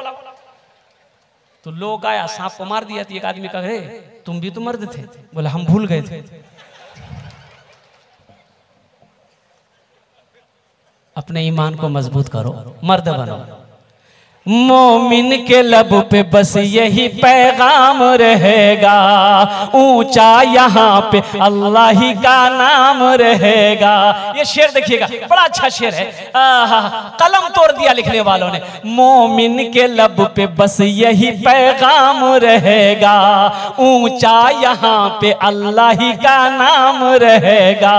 तो लोग आया, सांप को मार दिया थी एक आदमी का रे तुम भी तो मर्द थे। बोले, हम भूल गए थे। अपने ईमान को मज़बूत करो, मर्द बनो। मोमिन के लब पे बस यही पैगाम रहेगा। ऊँचा यहाँ पे अल्लाह ही का नाम रहेगा। ये शेर देखिएगा, बड़ा अच्छा शेर है। कलम तोड़ दिया लिखने वालों ने। मोमिन के लब पे बस यही पैगाम रहेगा। ऊँचा यहाँ पे अल्लाह ही का नाम रहेगा।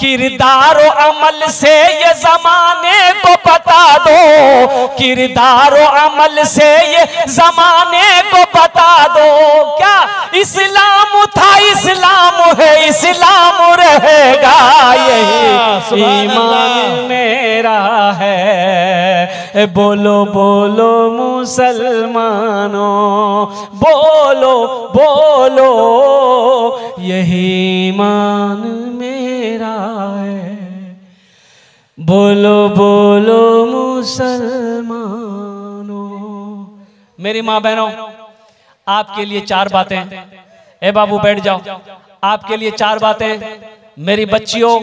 किरदार अमल से ये जमाने को बता दो। किरदार अमल से ये जमाने को बता दो। क्या इस्लाम था? इस्लाम है इस्लाम रहेगा यही। ईमान मेरा है। बोलो बोलो मुसलमानों बोलो बोलो यही ईमान मेरा है। बोलो बोलो मुसलमानों। मेरी माँ बहनों, आपके लिए चार बातें। ए बाबू, बैठ जाओ। आपके लिए चार बातें। मेरी बच्चियों,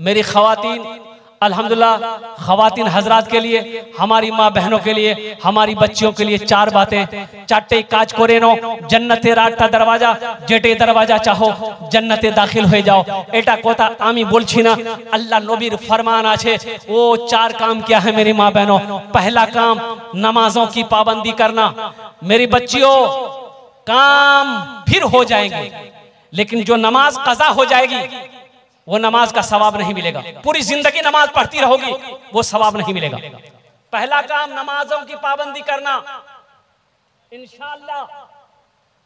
मेरी खवातीन अल्हम्दुलिल्लाह खातिन हजरात के लिए, हमारी माँ बहनों के लिए, हमारी बच्चियों के लिए चार बातें। चाटे काज को रेनो, जन्नत राटा दरवाज़ा जेटे दरवाज़ा चाहो, जन्नत दाखिल हो जाओ। एटा कोता आमी बोल छीना अल्लाह नबीर फरमान आछे वो चार काम क्या है मेरी माँ बहनों? पहला काम, नमाजों की पाबंदी करना। मेरी बच्चियों, काम फिर हो जाएँगे, लेकिन जो नमाज़ कजा हो जाएगी वो नमाज़ का सवाब नहीं मिलेगा। पूरी ज़िंदगी नमाज़ पढ़ती रहोगी, वो सवाब नहीं मिलेगा। पहला काम नमाजों की पाबंदी करना। इंशाल्लाह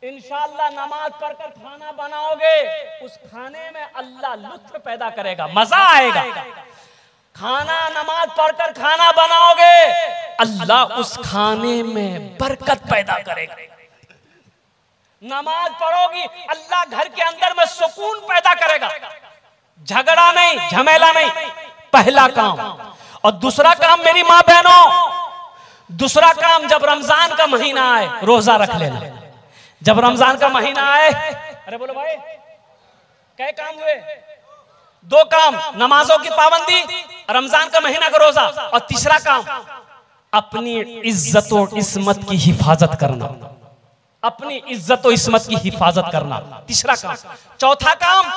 इंशाल्लाह नमाज़ पढ़कर खाना बनाओगे, उस खाने में अल्लाह लुत्फ पैदा करेगा, मज़ा आएगा। खाना, नमाज़ पढ़कर खाना बनाओगे, अल्लाह उस खाने में बरकत पैदा करेगा। नमाज़ पढ़ोगी, अल्लाह घर के अंदर में सुकून पैदा करेगा। झगड़ा नहीं, झमेला नहीं, पहला काम। और दूसरा काम मेरी माँ बहनों, दूसरा काम जब रमज़ान का महीना आए, रोजा रख लेना। जब रमज़ान का महीना आए, अरे बोलो भाई, कई काम हुए? दो काम, नमाजों की पाबंदी, रमज़ान का महीना का रोजा, और तीसरा काम, अपनी इज़्ज़त और इस्मत की हिफाजत करना। अपनी इज़्ज़त और इस्मत की हिफाजत करना, तीसरा काम। चौथा काम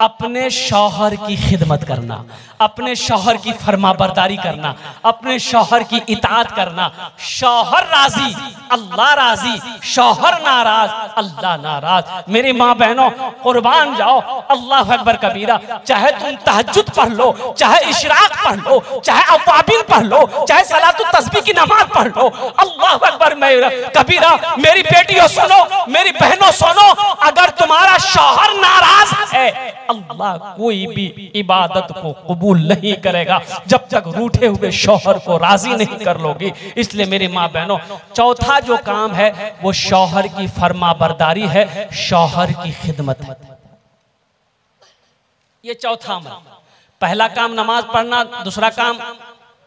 अपने शौहर की खिदमत करना। अपने शौहर की फर्मा बरदारी करना, अपने शौहर की इतात करना। शौहर राज़ी, अल्लाह राज़ी। शौहर नाराज़, अल्लाह नाराज़। मेरी माँ बहनों कुर्बान जाओ। अल्लाह अकबर कबीरा, चाहे तुम तहजुद पढ़ लो, चाहे इशराक पढ़ लो, चाहे अवाबिल पढ़ लो, चाहे सलातु तस्बी की नमाज़ पढ़ लो। अल्लाह अकबर मेरा कबीरा, मेरी बेटियों सुनो, मेरी बहनों सुनो। अगर तुम्हारा शौहर नाराज़ है, अल्लाह कोई भी इबादत को कबूल नहीं करेगा। जब तक रूठे हुए शोहर को राज़ी नहीं कर लोगी। इसलिए मेरी माँ बहनों, चौथा जो काम है, वो शोहर की फर्मा बरदारी है, शोहर की खिदमत ये चौथा पहला काम नमाज़ पढ़ना, दूसरा काम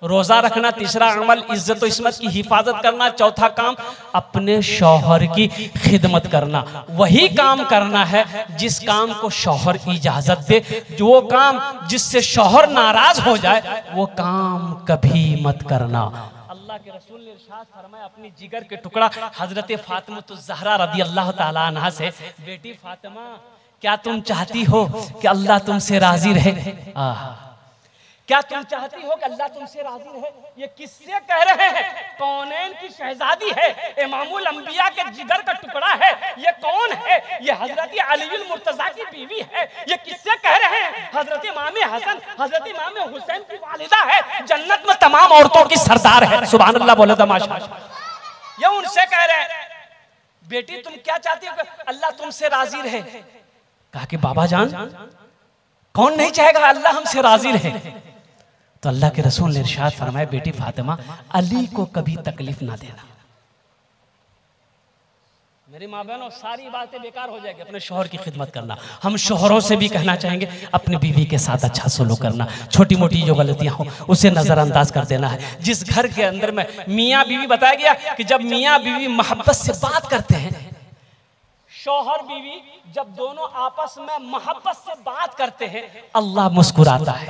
रोजा रखना तीसरा अमल, इज़्ज़त इसमत की हिफाजत करना, चौथा काम, अपने शौहर की खिदमत करना। वही काम करना है जिस काम को शौहर इजाज़त दे। जो काम जिससे शौहर नाराज़ हो जाए, वो काम कभी मत करना। अल्लाह के रसूल ने फरमाया, अपनी जिगर के टुकड़ा हज़रत फातिमा तो जहरा रदी अल्लाह ताला से, बेटी फातिमा, क्या तुम चाहती हो कि अल्लाह तुमसे राज़ी रहे? आहा क्या तुम चाहती हो कि अल्लाह तुमसे राज़ी रहे? ये किससे कह रहे हैं? कौनैन की शहजादी है? इमामुल अंबिया के जिगर का टुकड़ा है। ये कौन है? ये हज़रत अलील मुर्तजा की बीवी है। ये किससे कह रहे हैं? हज़रत इमाम हसन, हज़रत इमाम हुसैन की वालिदा है। जन्नत में तमाम औरतों की सरदार है। सुबह अल्लाह बोले तमाशा ये उनसे कह रहे हैं, बेटी, तुम क्या चाहती हो अल्लाह तुमसे राज़ी रहे? कहा कि, बाबा जान, कौन नहीं चाहेगा अल्लाह हमसे राज़ी रहे? तो अल्लाह के रसूल ने इरशाद फरमाया, बेटी फातिमा, अली को कभी तकलीफ़ ना देना। मेरी माँ बहनों सारी बातें बेकार हो जाएगी। अपने शोहर की खिदमत करना। हम शोहरों से भी कहना चाहेंगे, अपनी बीवी के साथ अच्छा सलूक करना। छोटी मोटी जो गलतियाँ हो, उसे नजरअंदाज कर देना है। जिस घर के अंदर में मियाँ बीवी बताया गया कि जब मियाँ बीवी मोहब्बत से बात करते हैं, शोहर बीवी जब दोनों आपस में मोहब्बत से बात करते हैं, अल्लाह मुस्कुराता है।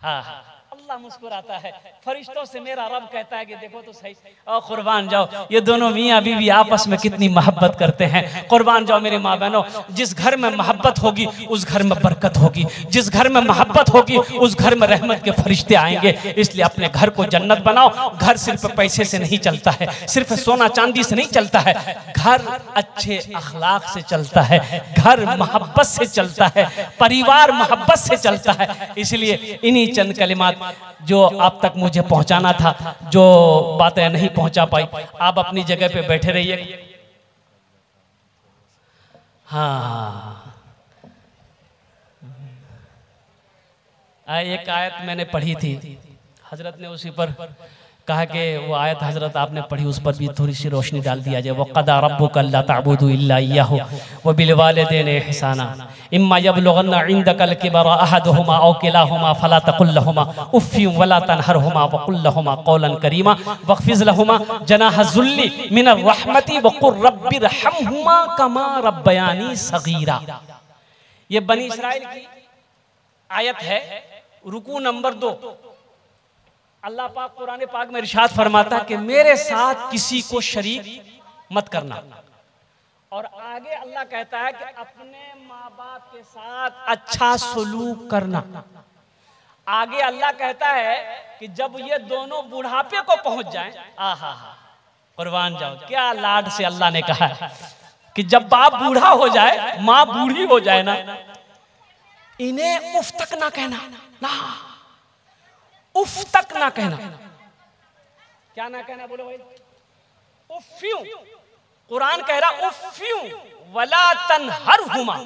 हाँ हाँ। अल्लाह मुस्कुराता है। फरिश्तों से मेरा रब कहता है कि देखो तो सही। और कुर्बान जाओ। ये दोनों मियाँ बीवी आपस में कितनी मोहब्बत करते हैं। कुर्बान जाओ मेरे माँ बहनों जिस घर में मोहब्बत होगी, उस घर में बरकत होगी। जिस घर में मोहब्बत होगी, उस घर में रहमत के फरिश्ते आएँगे। इसलिए अपने घर को जन्नत बनाओ। घर सिर्फ़ पैसे से नहीं चलता है। सिर्फ़ सोना चांदी से नहीं चलता है। घर अच्छे अखलाक से चलता है। घर मोहब्बत से चलता है। परिवार मोहब्बत से चलता है। इसलिए इन्हीं चंद कलिमात जो आप तक मुझे पहुंचाना था, जो बातें नहीं पहुँचा पाई। आप अपनी जगह पे बैठे रहिए। हाँ। एक आयत मैंने पढ़ी थी। हज़रत ने उसी पर कहा कि वो आयत हज़रत आपने पढ़ी, उस पर भी थोड़ी सी रोशनी डाल दिया जाए। वो कदा रब्बु कल्ला ताबुदु इल्ला इय्याहु, व बिल वालिदैन ihsana इम्मा यबलुगन्ना इंदकल किबरा अहदुहुमा औ किलाहुमा, फला तकुल लहुमा उफ्फी वला तनहरहुमा व कुल लहुमा कौलन करीमा वख्फिज लहुमा, जनाह जुल्ली मिन रहमती व कुर रब्बिरहमहुमा कमा रब्बयानी सगीरा। ये बनी इस्राइल की आयत है। रुकू नंबर दो। अल्लाह पाक कुरान पाक में इरशाद फरमाता कि मेरे साथ किसी को शरीक मत करना। और आगे अल्लाह कहता है कि अपने माँ बाप के साथ अच्छा सलूक करना। आगे अल्लाह कहता है कि जब ये दोनों बुढ़ापे को पहुँच जाए, आहा हा कुर्बान जाओ, क्या लाड से अल्लाह ने कहा है कि जब बाप बूढ़ा हो जाए, माँ बूढ़ी हो जाए ना, इन्हें उफ तक ना कहना, ना। उफ तक ना कहना। क्या ना कहना बोलो भाई? उफ्यू कुरान कह रहा उफ्यू वला तनहर हुमा।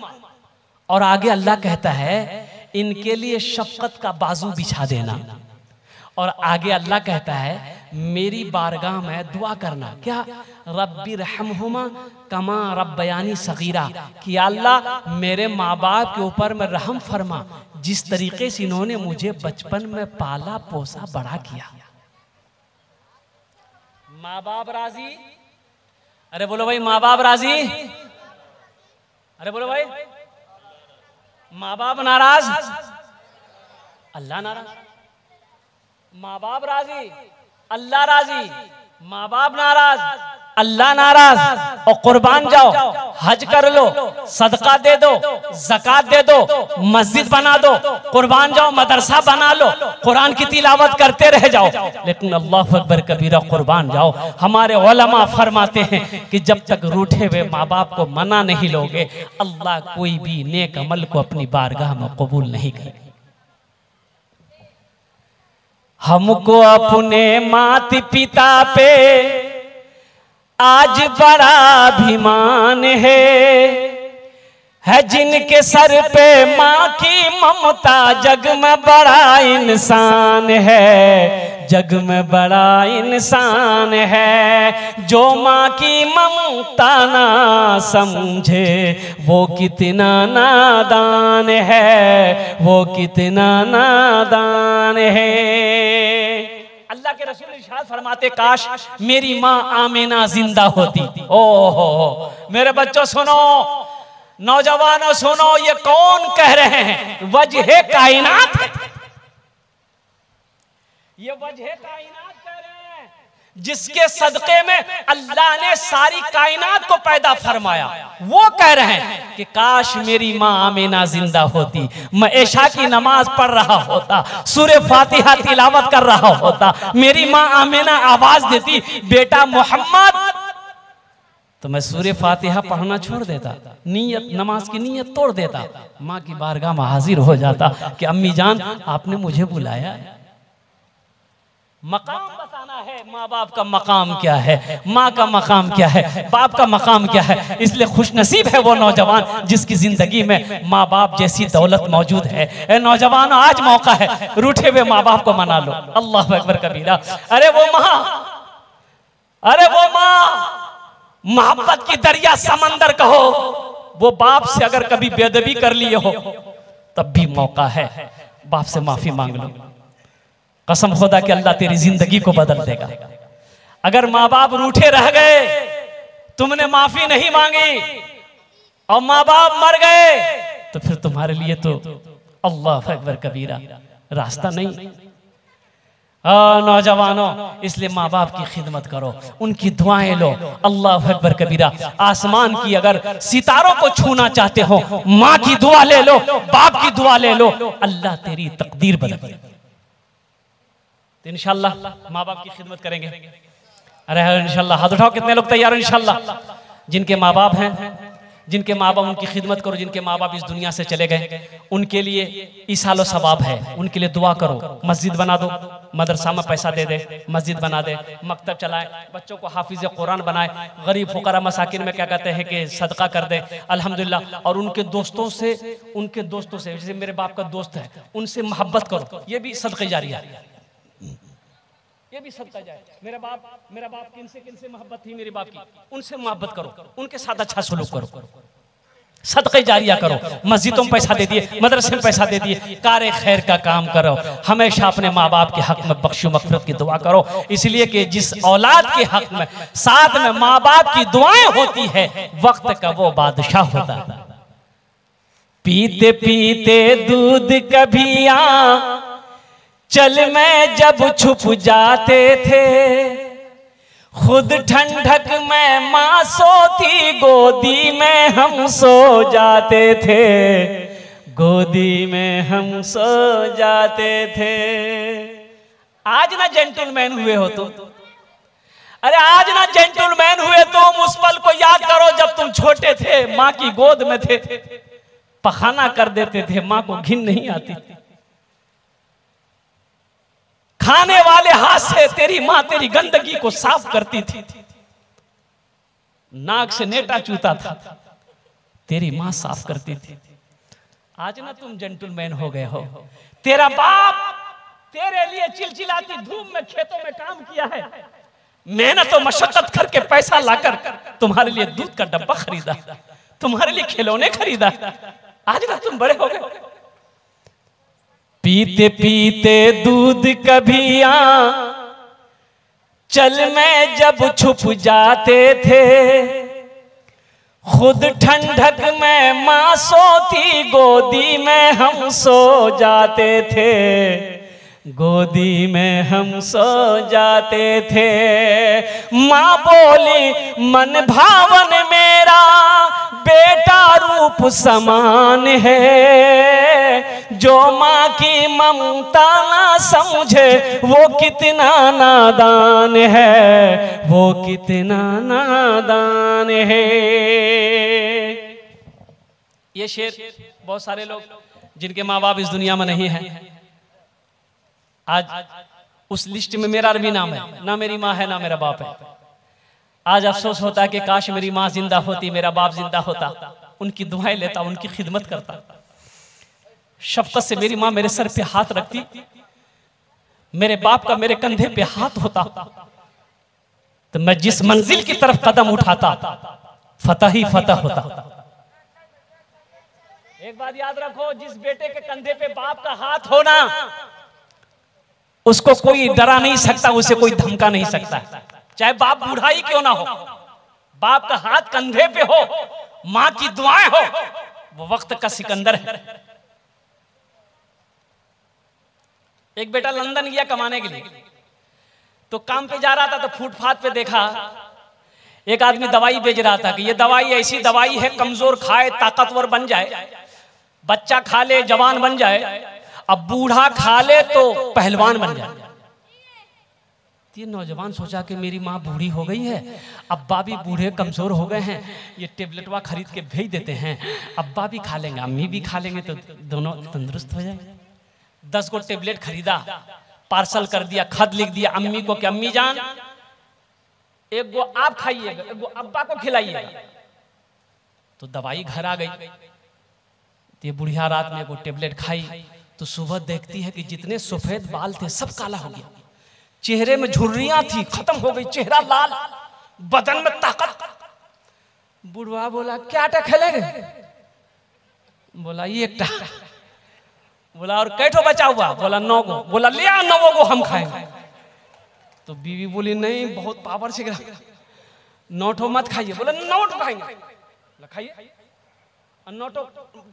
और आगे अल्लाह कहता है इनके लिए शफकत का बाजू बिछा देना। और आगे अल्लाह कहता है मेरी बारगाह में दुआ करना। क्या? रब्बी रहमहुमा कमा रब्बयानी सगीरा। कि अल्लाह मेरे माँ बाप के ऊपर में रहम फरमा। जिस तरीके से इन्होंने मुझे बचपन में पाला पोसा बड़ा किया। माँ बाप राज़ी? अरे बोलो भाई माँ बाप राज़ी? अरे बोलो भाई। माँ बाप नाराज़? अल्लाह नाराज़। माँ बाप राज़ी? अल्लाह राज़ी। माँ बाप नाराज़। अल्लाह नाराज़। और कुर्बान जाओ। हज कर लो, सदका दे दो, जक़ात दे दो, मस्जिद बना दो, कुर्बान जाओ, मदरसा बना लो, कुरान की तिलावत करते रह जाओ। लेकिन अल्लाह अकबर कबीरा, कुर्बान जाओ। हमारे ओलमा फरमाते हैं कि जब तक रूठे हुए माँ बाप को मना नहीं लोगे, अल्लाह कोई भी नेक अमल को अपनी बारगाह में कबूल नहीं करेगा। हमको अपने मात पिता पे आज बड़ा अभिमान है। है जिनके सर पे माँ की ममता, जग में बड़ा इंसान है। जग में बड़ा इंसान है, जो माँ की ममता ना समझे। वो कितना नादान है, वो कितना नादान है। अल्लाह के रसूल फरमाते, काश मेरी माँ आमीना ज़िंदा होती। ओ हो मेरे बच्चों सुनो, नौजवानों सुनो, ये कौन कह रहे हैं? वजह कायनात ये वजह कायनात जिसके सदके में अल्लाह ने सारी कायनात को पैदा फरमाया, वो कह रहे हैं कि काश मेरी माँ आमीना ज़िंदा होती, मैं ऐशा की नमाज़ पढ़ रहा होता सूर्य फातिहा तिलावत कर रहा होता, मेरी माँ आमीना आवाज़ देती, बेटा मोहम्मद तो मैं सूर्य फातिहा पढ़ना छोड़ देता, नीयत, नमाज़ की नीयत तोड़ देता, माँ की बारगाह में हाजिर हो जाता कि, अम्मी जान, आपने मुझे बुलाया मकाम बताना है माँ बाप का मकाम क्या है? माँ का मकाम क्या है? बाप का मकाम क्या है? इसलिए खुश नसीब है वो नौजवान जिसकी ज़िंदगी में माँ बाप जैसी दौलत मौजूद है। नौजवान, आज मौका है, रूठे हुए माँ बाप को मना लो। अल्लाह अकबर कबीरा। अरे वो माँ, अरे वो माँ, मोहब्बत की दरिया समंदर कहो। वो बाप से अगर कभी बेदबी कर लिए हो, तब भी मौका है। बाप से माफ़ी मांग लो। कसम खुदा कि अल्लाह तेरी ज़िंदगी को बदल देगा। अगर माँ बाप रूठे रह गए, तुमने माफ़ी नहीं मांगी, और माँ बाप मर गए तो फिर तुम्हारे लिए तो अल्लाह अकबर कबीरा रास्ता नहीं। नौजवानों, इसलिए माँ बाप की खिदमत करो, उनकी दुआएँ लो। अल्लाह अकबर कबीरा, आसमान की अगर सितारों को छूना चाहते हो, माँ की दुआ ले लो, बाप की दुआ ले लो, अल्लाह तेरी तकदीर बदल इनशाला माँ बाप की खिदमत करेंगे। अरे इनशाला हाथ उठाओ, कितने लोग तैयार हैं इनशाला जिनके माँ बाप हैं, जिनके माँ बाप उनकी खिदमत करो, जिनके माँ बाप इस दुनिया से चले गए, उनके लिए ईसालो सवाब है। उनके लिए दुआ करो, मस्जिद बना दो, मदरसा में पैसा दे दे, मस्जिद बना दे, मकतब चलाए, बच्चों को हाफिज कुरान बनाए, गरीब फुकरा मसाकिन में क्या कहते हैं कि सदका कर दे, अल्हम्दुलिल्लाह। और उनके दोस्तों से, उनके दोस्तों से, जैसे मेरे बाप का दोस्त है, उनसे मोहब्बत करो, ये भी सदक़ जारी है ये भी सदका जाए। मेरा बाप मेरा बाप किन से किन से मोहब्बत थी? मेरे बाप की। उनसे मोहब्बत करो। उनके साथ अच्छा सलूक करो। सदक़े जारिया करो। मस्जिदों में पैसा दे दिए, मदरसे में पैसा दे दिए। कार खैर का काम करो। हमेशा अपने माँ बाप के हक में बख्शो मफरत की दुआ करो। इसलिए कि जिस औलाद के हक में, साथ में माँ बाप की दुआएँ होती है, वक्त का वो बादशाह होता। है पीते पीते दूध कभी आ चल में जब छुप जाते थे, खुद ठंडक में माँ सोती, गोदी में हम सो जाते थे, गोदी में हम सो जाते थे। आज ना जेंटलमैन हुए हो तुम। अरे आज ना जेंटलमैन हुए तुम उस पल को याद करो जब तुम छोटे थे, माँ की गोद में थे। पखाना कर देते थे, माँ को घिन नहीं आती। थी खाने वाले हाथ से तेरी माँ तेरी गंदगी को साफ़ करती थी। नाक से नेटा चूता था। तेरी माँ साफ़ करती थी। आज ना तुम जेंटलमैन हो गए हो। तेरा बाप तेरे लिए चिलचिलाती धूप में खेतों में काम किया है। मेहनत और मशक्कत करके पैसा लाकर तुम्हारे लिए दूध का डब्बा खरीदा। तुम्हारे लिए खिलौने खरीदा। आज ना तुम बड़े हो गए पीते पीते दूध कभी आ, चल में जब छुप जाते थे। खुद ठंडक में माँ सोती, गोदी में हम सो जाते थे। गोदी में हम सो जाते थे। माँ बोली, मन भावन मेरा, बेटा रूप समान है। जो माँ की ममता ना समझे, वो कितना नादान है। वो कितना नादान है। ये शेर बहुत सारे लोग, जिनके माँ बाप इस दुनिया में नहीं है आज उस लिस्ट में मेरा भी नाम है, ना मेरी माँ है, ना मेरा बाप है। आज अफसोस होता है कि काश मेरी माँ ज़िंदा होती, मेरा बाप ज़िंदा होता, उनकी दुआएँ लेता, उनकी खिदमत करता। शफकत से मेरी माँ मेरे सर पे हाथ रखती, मेरे बाप का मेरे कंधे पे हाथ होता तो मैं जिस मंजिल की तरफ़ कदम उठाता, फतह ही फतह होता। एक बात याद रखो, जिस बेटे के कंधे पे बाप का हाथ होना उसको कोई डरा नहीं सकता, उसे कोई धमका नहीं सकता। चाहे बाप बूढ़ा ही क्यों ना हो, बाप का हाथ कंधे पे हो, माँ की दुआएँ हो, वो वक्त का सिकंदर है। एक बेटा लंदन गया कमाने के लिए तो काम पे जा रहा था तो फुटपाथ पे देखा, एक आदमी दवाई बेच रहा था कि ये दवाई ऐसी दवाई है, कमज़ोर खाए, ताकतवर बन जाए, बच्चा खा ले, जवान बन जाए अब बूढ़ा खा ले तो पहलवान बन जाए। ये नौजवान सोचा कि मेरी माँ बूढ़ी हो गई है। अब्बा भी बूढ़े कमज़ोर हो गए हैं। ये टेबलेटवा खरीद के भेज देते हैं। अब्बा भी खा लेंगे, अम्मी भी खा लेंगे तो दोनों तंदुरुस्त हो जाए दस गो टेबलेट खरीदा, पार्सल कर दिया, खत लिख दिया, अम्मी को कि अम्मी जान? एक गो आप खाइएगा एक गो अब्बा को खिलाइएगा तो दवाई घर आ गई। ये बुढ़िया रात में वो टेबलेट खाई। तो सुबह देखती है कि जितने सफ़ेद बाल थे सब काला हो गया। चेहरे में झुर्रियाँ थी खत्म हो गई चेहरा लाल बदन में ताकत। बुढ़वा बोला क्या टखेलेगे बोला ये एक बोला और कैठो बचा हुआ? बोला नौ गो। बोला ले आ नौ गो हम खाएँगे। तो बीवी बोली नहीं बहुत पावर से नौठो मत खाइए। बोला नौठ खाएँगे। खाइए। नोटो,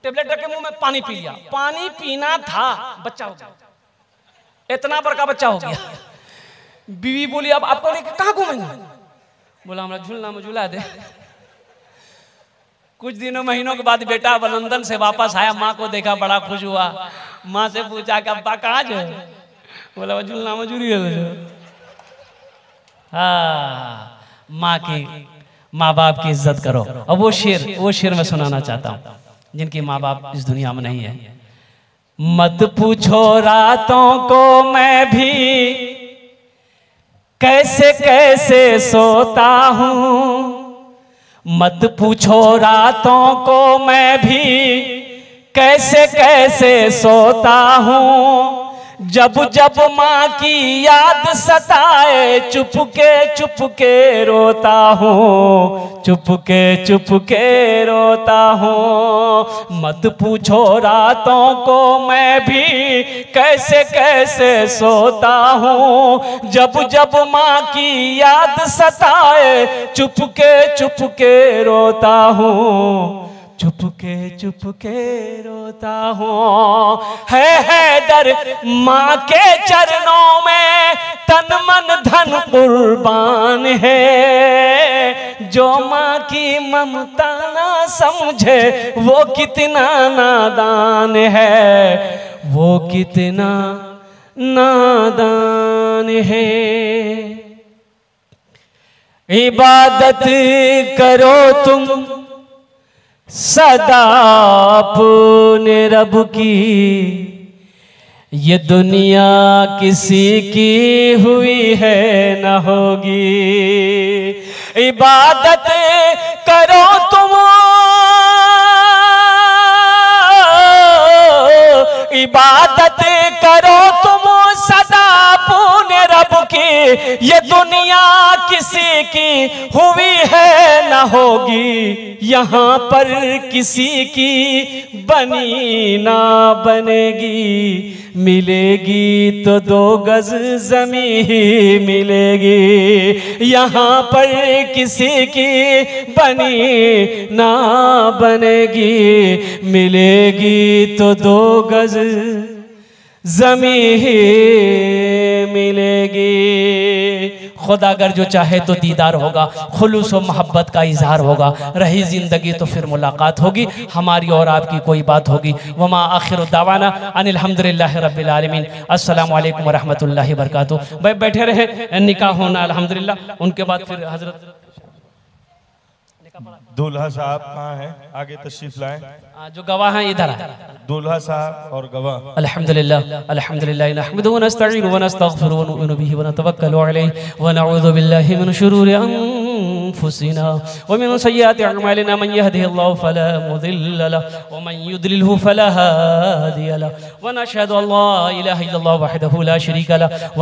टेबलेट रखे मुँह में पानी पी लिया। पानी पीना था, बच्चा हो गया। इतना बड़का बच्चा हो गया। बीवी बोली, अब आपको लेके कहाँ घूमेंगे? बोला, हमारा झूलना में झूला दे। कुछ दिनों, महीनों के बाद बेटा लंदन से वापस आया। माँ को देखा, बड़ा खुश हुआ। माँ से पूछा कि अब्बा कहाँ जो बोला झूलना में झूली हाँ माँ की माँ बाप की इज़्ज़त करो। अब वो शेर वो शेर मैं सुनाना चाहता हूँ। जिनके माँ बाप इस दुनिया में नहीं है। मत पूछो रातों को मैं भी कैसे कैसे सोता हूँ। मत पूछो रातों को मैं भी कैसे कैसे सोता हूँ। जब जब माँ की याद सताए, चुपके चुपके रोता हूँ, चुपके चुपके रोता हूँ। मत पूछो रातों को मैं भी कैसे कैसे सोता हूँ। जब जब माँ की याद सताए, चुपके चुपके रोता हूँ। चुपके चुपके रोता हूँ। है है दर माँ के चरणों में, तन मन धन कुर्बान है। जो माँ की ममता ना समझे, वो कितना नादान है। वो कितना नादान है। इबादत करो तुम। सदा अपने रब की। ये दुनिया किसी की हुई है न होगी। इबादत करो तुम। इबादत करो ये दुनिया किसी की हुई है न होगी, यहाँ पर किसी की बनी ना बनेगी। मिलेगी तो दो गज जमी ही मिलेगी, यहाँ पर किसी की बनी ना बनेगी। मिलेगी तो दो गज ज़मीन मिलेगी। खुदा अगर जो चाहे तो दीदार होगा, खुलूस व मोहब्बत का इजहार होगा। रही ज़िंदगी तो फिर मुलाकात होगी। हमारी और आपकी कोई बात होगी। वमा आखिर दावाना अनिलहमदिल्ला रबालमीन अस्सलाम वालेकुम रहमतुल्लाहि वबरकातुहू भाई बैठे रहे। निकाह होना, अल्हम्दुलिल्लाह। उनके बाद फिर हज़रत दूल्हा साहब कहाँ हैं? आगे तशरीफ़ लाएँ। जो गवाह हैं इधर दूल्हा साहब और गवाह। अल्हम्दुलिल्लाह अल्हम्दुलिल्लाह नहमदुहु व नस्तईनुहु व नस्तगफिरुहु व नु'मिनु बिही व नतवक्कलु अलैहि व नऊज़ु बिल्लाहि मिन शुरूरि अनफुसिना व मिन सय्यिआति अअमालिना मन यहदिहिल्लाहु फला मुदिल्ल लहु व मन युद्लिलहु फला हादिय लहु व नशहदु अन ला इलाहा इल्लल्लाह वहदहु ला शरीका लहु व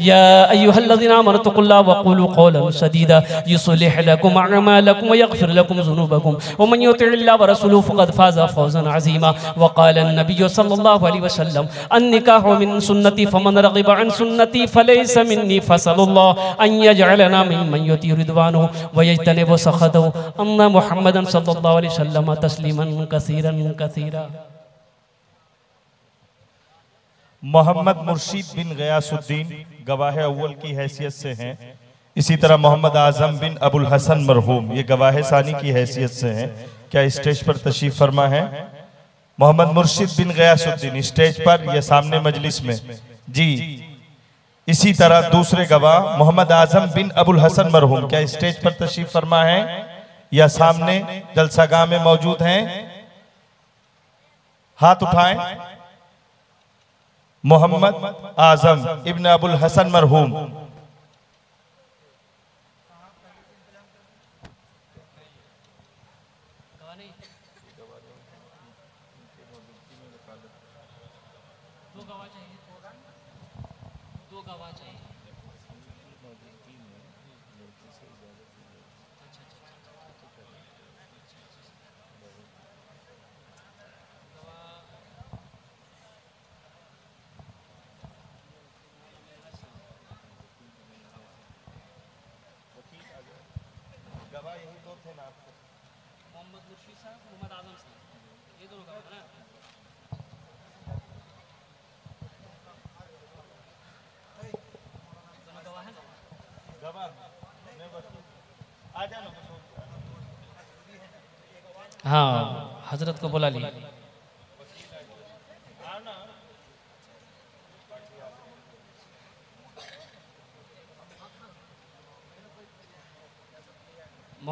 या अय्युहल्लज़ीना आमनु तक़ुल्लाह व क़ूलू क़ौलन सदीदा युस्लिह लकुम अअमालकुम व यग़फिर लकुम ज़ुनूबकुम व मन युति'िल्लाह व रसूलहु फ़क़द फ़ाज़ फ़ौज़न अज़ीमा व क़ाल अन्नबिय्यु सल्लल्लाहु अलैहि वसल्लम अन्निकाहु मिन सुन्नती फमन रग़िब अन सुन्नती फलैसा मिन्नी फसलुल्लाह अन यजअलना मिम्मन युति रिदवानहु व यजतनिबु सख़तहु अन्न मुहम्मदन सल्लल्लाहु अलैहि वसल्लम तस्लीमन कसीरन कसीरा मोहम्मद मुर्शीद बिन गयासुद्दीन गवाह अव्वल की हैसियत से हैं। इसी तरह मोहम्मद आज़म बिन अबुल हसन मरहूम, ये गवाह सानी की हैसियत से हैं। क्या स्टेज पर तशरीफ़ फरमा है? मोहम्मद मुर्शीद बिन गयासुद्दीन स्टेज पर या सामने मजलिस में? जी। इसी तरह दूसरे गवाह मोहम्मद आज़म बिन अबुल हसन मरहूम, क्या स्टेज पर तशरीफ़ फरमा है? या सामने जलसागाह में मौजूद हैं? हाथ उठाएँ। मोहम्मद आज़म इब्न अबुल हसन मरहूम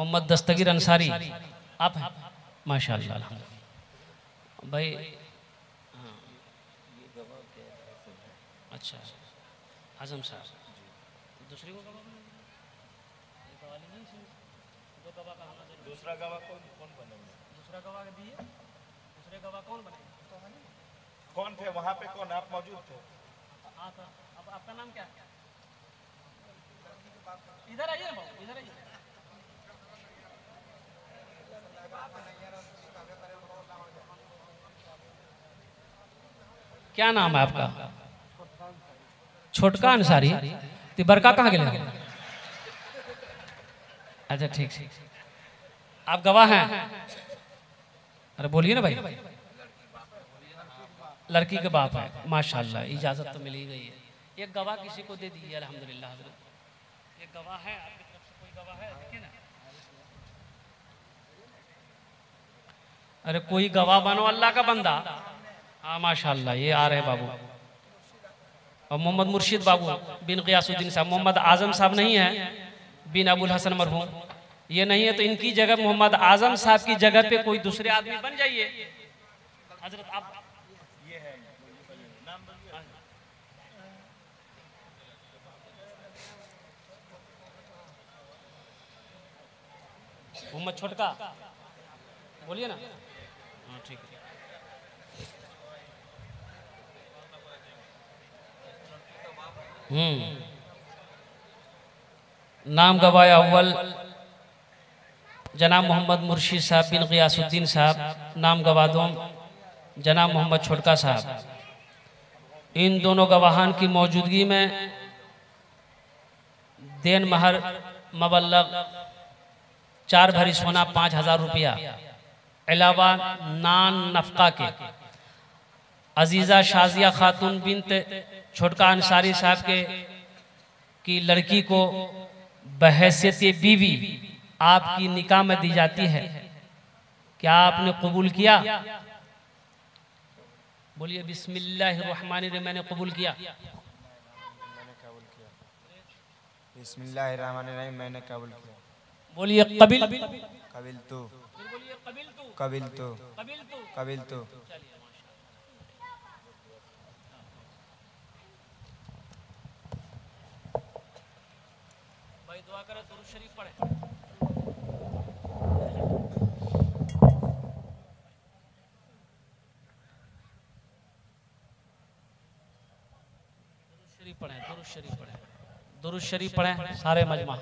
मोहम्मद दस्तगीर अंसारी। आप हैं? माशाल्लाह भाई हाँ। अच्छा। आज़म साहब। दूसरी को गवाह कौन कौन बनेंगे दूसरा गवाह दिए दूसरे गवाह कौन बनेंगे कौन थे? वहाँ पे कौन? आप मौजूद थे? तो अब आपका नाम क्या? इधर आइए इधर आइए। क्या नाम है आपका? छोटका अंसारी तो बड़का कहाँ गए अच्छा ठीक। ठीक आप गवाह हैं? अरे बोलिए ना भाई। लड़की के बाप है। माशाल्लाह, इजाज़त तो मिल गई है। एक गवाह किसी को दे एक गवाह है गवाह है? अरे कोई गवाह बनो अल्लाह का बंदा। हाँ माशाल्लाह, ये आ रहे बाबू। और मोहम्मद मुर्शिद बाबू बिन गयासुद्दीन साहब। मोहम्मद आज़म साहब नहीं है, बिन अबुल हसन मरहूम। ये नहीं है तो इनकी जगह मोहम्मद आज़म साहब की जगह पे कोई दूसरे आदमी बन जाइए। हज़रत आप मोहम्मद छोटका, बोलिए ना। हाँ ठीक है। नाम गवाया अव्वल। जनाब मोहम्मद मुर्शीद साहब बिन गयासुद्दीन साहब, नाम गवा दो। जनाब मोहम्मद छोटका साहब। इन दोनों गवाहान की मौजूदगी में देन महर मबल्लग चार भरी सोना पाँच हज़ार रुपया अलावा नान नफका के अजीज़ा शाजिया खातून बिनत छोटका अंसारी साहब के की लड़की को बहैसियत बीवी आपकी निकाह में दी जाती है। क्या आपने कबूल किया? बोलिए बिस्मिल्लाहिर्रहमानिर्रहीम मैंने कबूल किया। बिस्मिल्लाहिर्रहमानिर्रहीम मैंने कबूल किया। बोलिए कबिल। कबिल तो। कबिल तो। कबिल तो। भाई दुआ करें दुरूद शरीफ पढ़े दुरूद शरीफ पढ़े दुरूद शरीफ पढ़े दुरुद शरीफ पढ़े सारे मजमा।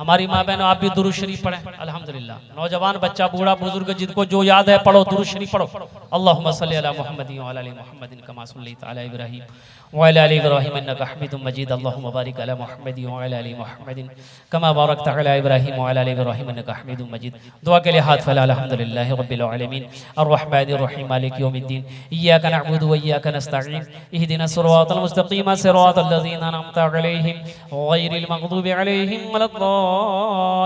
हमारी माँ बहनों, आप भी दुरूद शरीफ पढ़ें। अल्हम्दुलिल्लाह। नौजवान बच्चा, बूढ़ा बुज़ुर्ग, जिनको जो याद है, पढ़ो दुरूद शरीफ पढ़ो। अल्लाहुम्मा सल्ली अला मुहम्मदिन व अला आलि मुहम्मदिन, कमा सल्लैता अला इब्राहीम व अला आलि इब्राहीम हमीदुम मजीद। अल्लाहुम्मा बारिक अला आलि मुहम्मदिन, कमा बारकता अला इब्राहीम व अला आलि इब्राहीम हमीदुम मजीद। दुआ के लिए हाथ फैला अल्हम्दुलिल्लाहि रब्बिल आलमीन। अर्रहमानिर रहीम, मालिक यौमिद्दीन। इय्याका नअबुदु व इय्याका नस्तईन। इहदिना सिरातल मुस्तकीम सिरातल लज़ीना अनअमता अलैहिम। गैरिल मग़दूबि अलैहिम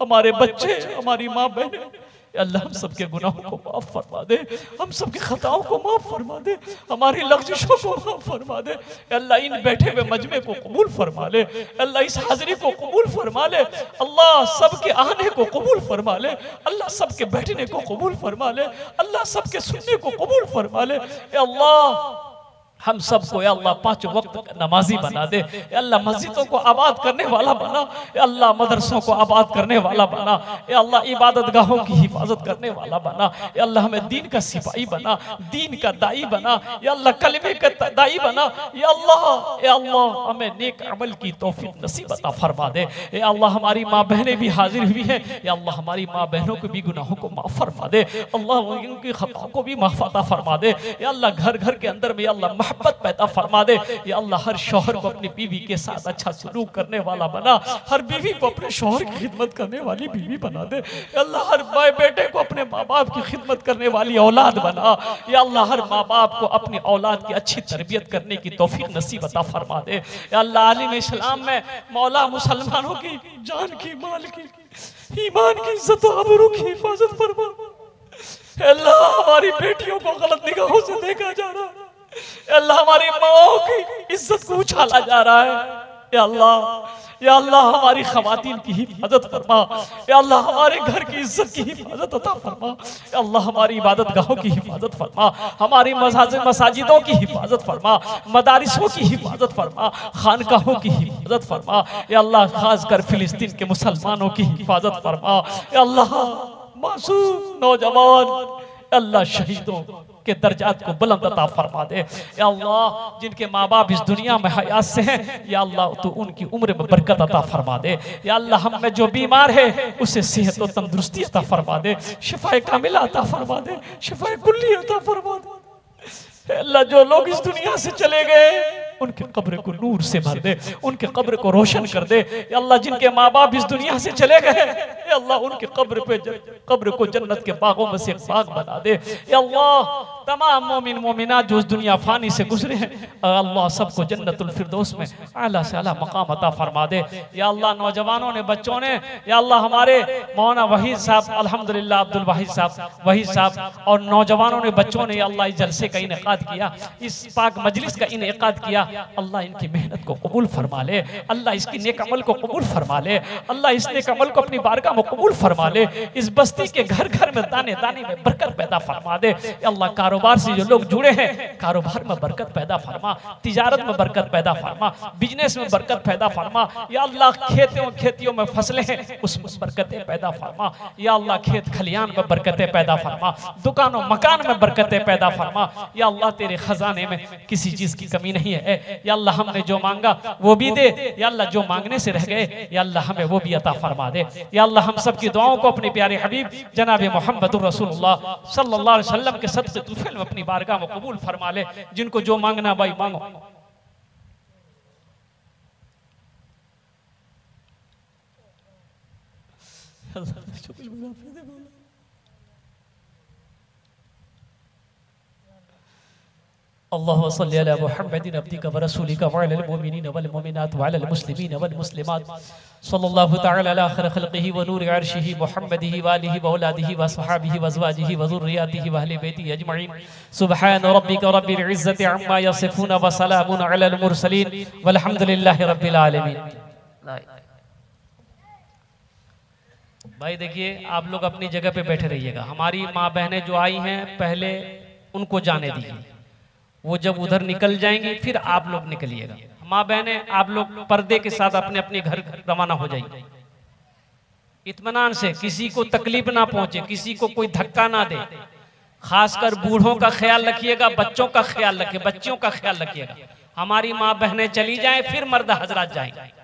हमारे बच्चे हमारी माँ बहन अल्लाह हम सबके गुनाहों को माफ़ फरमा दे हम सबके खताओं को माफ़ फरमा दे हमारी लफ्जिशों को माफ़ फरमा दे। अल्लाह इन बैठे हुए मजमे को कबूल फरमा ले अल्लाह इस हाजिरी को कबूल फरमा ले अल्लाह सबके आने को कबूल फरमा ले अल्लाह सबके बैठने को कबूल फरमा ले अल्लाह सबके सुनने को कबूल फरमा ले। अल्लाह हम सबको अल्लाह पाँच वक्त नमाजी बना दे अल्लाह मस्जिदों को आबाद करने वाला बना अल्लाह मदरसों को आबाद करने वाला बना अल्लाह इबादत गाहों की हिफाजत करने वाला बना अल्लाह हमें दीन का सिपाही बना दीन का दाई बना अल्लाह कलमे का दाई बना अल्लाह अल्लाह हमें नेक अमल की तौफीक नसीब अता फरमा दे अल्लाह हमारी माँ बहनें भी हाजिर हुई हैं अल्लाह हमारी माँ बहनों के भी गुनाहों को माफ़ फरमा दे अल्लाह उनकी खताओं को भी माफ़ अता फरमा दे अल्लाह घर घर के अंदर में अल्लाह मोहब्बत पैदा फरमा दे। या अल्लाह हर शोहर को अपनी बीवी के साथ अच्छा सलूक करने वाला बना। हर बीवी को अपने शोहर की खिदमत करने वाली बीवी बना दे। अल्लाह हर माए बेटे को अपने माँ बाप की खिदमत करने वाली औलाद बना। या अल्लाह हर माँ बाप को अपनी औलाद की अच्छी तरबियत करने की तोफीक नसीब अता फरमा दे। अल्लाह इस्लाम में मौला मुसलमानों की, जान की, माल की, ईमान की, इज़्ज़त आबरू की हिफाजत फरमा। अल्लाह, हमारी बेटियों को गलत निगाहों से देखा जा रहा है। अल्लाह, हमारी माओ की इज़्ज़त को उछाला जा रहा है। अल्लाह या अल्लाह, हमारी खवातीन की हिफाजत फरमा। या अल्लाह, हमारे घर की इज़्ज़त की हिफाजत अता फरमा। या अल्लाह, हमारी इबादत गाहों की हिफाजत फरमा। हमारी मसाजिद की हिफाजत फरमा। मदारिसों की हिफाजत फरमा। खानकाहों की हिफाजत फरमा। या अल्लाह खास कर फिलिस्तीन के मुसलमानों की हिफाजत फरमा। या अल्लाह, मासूम नौजवान अल्लाह शहीदों के दर्जात को बुलंद अता फरमा दे। अल्लाह, जिनके माँ बाप इस दुनिया में हयात से हैं, या अल्लाह तो उनकी उम्र में बरकत अता फरमा दे। या अल्लाह, हम में जो बीमार है, उसे सेहत और तंदुरुस्ती अता फरमा दे। शिफाए कामिला अता फरमा दे। शिफाए कुल्ली अता फरमा दे। अल्लाह, जो लोग इस दुनिया से चले गए उनके कब्र को नूर से भर दे, उनके कब्र को रोशन कर दे। अल्लाह, जिनके माँ बाप इस दुनिया से चले गए अल्लाह, उनके कब्र पे कब्र को जन्नत के बागों में से बाग बना दे। अल्लाह तमाम मोमिन मोमिना जो इस दुनिया फानी से गुजरे हैं अल्लाह सबको जन्नतुल फिरदौस में आला से आला मकाम अता फरमा दे। या अल्लाह नौजवानों ने, बच्चों ने, या अल्लाह हमारे मौना वहीद साहब, अल्हम्दुलिल्लाह अब्दुल वाहिद साहब, वहीद साहब, और नौजवानों ने, बच्चों ने अल्लाह इस जलसे का इनका किया, इस पाक मजलिस का इनका किया, अल्लाह इनकी मेहनत को कबूल फरमा ले, अल्लाह इसकी नेक अमल को कबूल फरमा ले, अल्लाह इस नेक अमल को अपनी बारगाह में कबूल फरमा ले, इस बस्ती के घर घर में दाने दाने में बरकत पैदा फरमा दे। अल्लाह कारोबार से जो लोग जुड़े हैं, कारोबार में बरकत पैदा फरमा, तिजारत में बरकत पैदा फरमा बिज़नेस में बरकत पैदा फरमा, या अल्लाह खेतों, खेतियों में फ़सलें हैं उसमें बरकतें पैदा फरमा, या अल्लाह खेत खलियान में बरकतें पैदा फरमा, दुकानों, मकान में बरकतें पैदा फरमा, या अल्लाह तेरे खजाने में किसी चीज़ की कमी नहीं है या अल्लाह हमने जो मांगा, वो भी दे, या अल्लाह जो मांगने से रह गए, या अल्लाह हमें वो भी अता फरमा दे, या अल्लाह हम सब की दुआओं को अपने प्यारे हबीब, जनाब मोहम्मद रसूलुल्लाह, सल्लल्लाहु अलैहि वसल्लम के सदक़े तुफैल में अपनी बारगाह में कबूल फरमा ले जिनको जो मांगना भाई मांगो *laughs* *laughs* अल्लाह सल्ली अला मुहम्मदिन अब्दिका व रसूलिका व अलल मुमिनीन वल मुमिनात व अलल मुस्लिमीन वल मुस्लिमात सल्लल्लाहु तआला अला खैर खल्क़िही व नूर अर्शिही मुहम्मदिही व आलिही व औलादिही व असहाबिही व अज़वाजिही व ज़ुर्रिय्यातिही व अहली बैतिही अजमईन सुब्हान रब्बिका रब्बिल इज़्ज़ति अम्मा यसिफून व सलामुन अलल मुरसलीन वल्हम्दुलिल्लाहि रब्बिल आलमीन भाई देखिए, आप लोग अपनी जगह पे बैठे रहिएगा। हमारी माँ बहनें जो आई हैं, पहले उनको जाने दीजिए। वो जब उधर निकल जाएँगे, फिर आप लोग निकलिएगा। माँ बहने आप लोग पर्दे के साथ अपने अपने घर रवाना हो जाइए। इतमान से किसी को तकलीफ़ ना पहुँचे, किसी को कोई धक्का ना दे। खासकर बूढ़ों का ख्याल रखिएगा, बच्चों का ख्याल रखिए, बच्चियों का ख्याल रखिएगा। हमारी माँ बहने चली जाए, फिर मर्द हजरात जाएँगे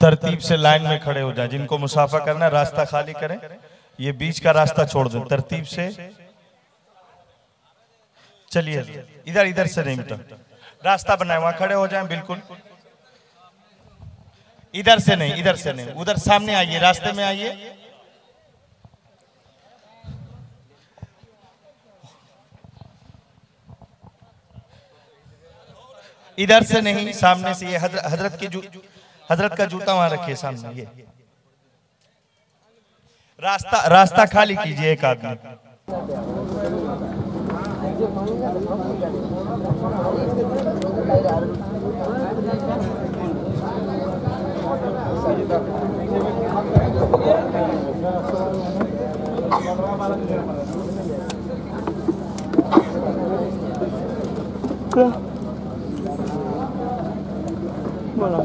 तरतीब से लाइन में खड़े हो जाए जिनको मुसाफा करना है रास्ता खाली करें। ये बीच का रास्ता छोड़ दें तरतीब से। चलिए इधर इधर से नहीं बेटा रास्ता बनाए वहाँ खड़े हो जाएँ बिल्कुल। इधर से नहीं इधर से नहीं उधर सामने आइए रास्ते में आइए। इधर से नहीं सामने से ये हज़रत, हज़रत की जू हज़रत का जूता वहाँ रखिए सामने ये। रास्ता रास्ता खाली कीजिए एक आदमी। malam.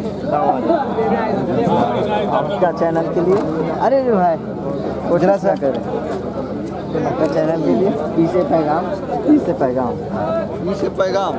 आपका चैनल के लिए? अरे भाई उजरा सा कर। आपका चैनल के लिए? पीछे पैगाम पीछे पैगाम। पीछे पैगाम?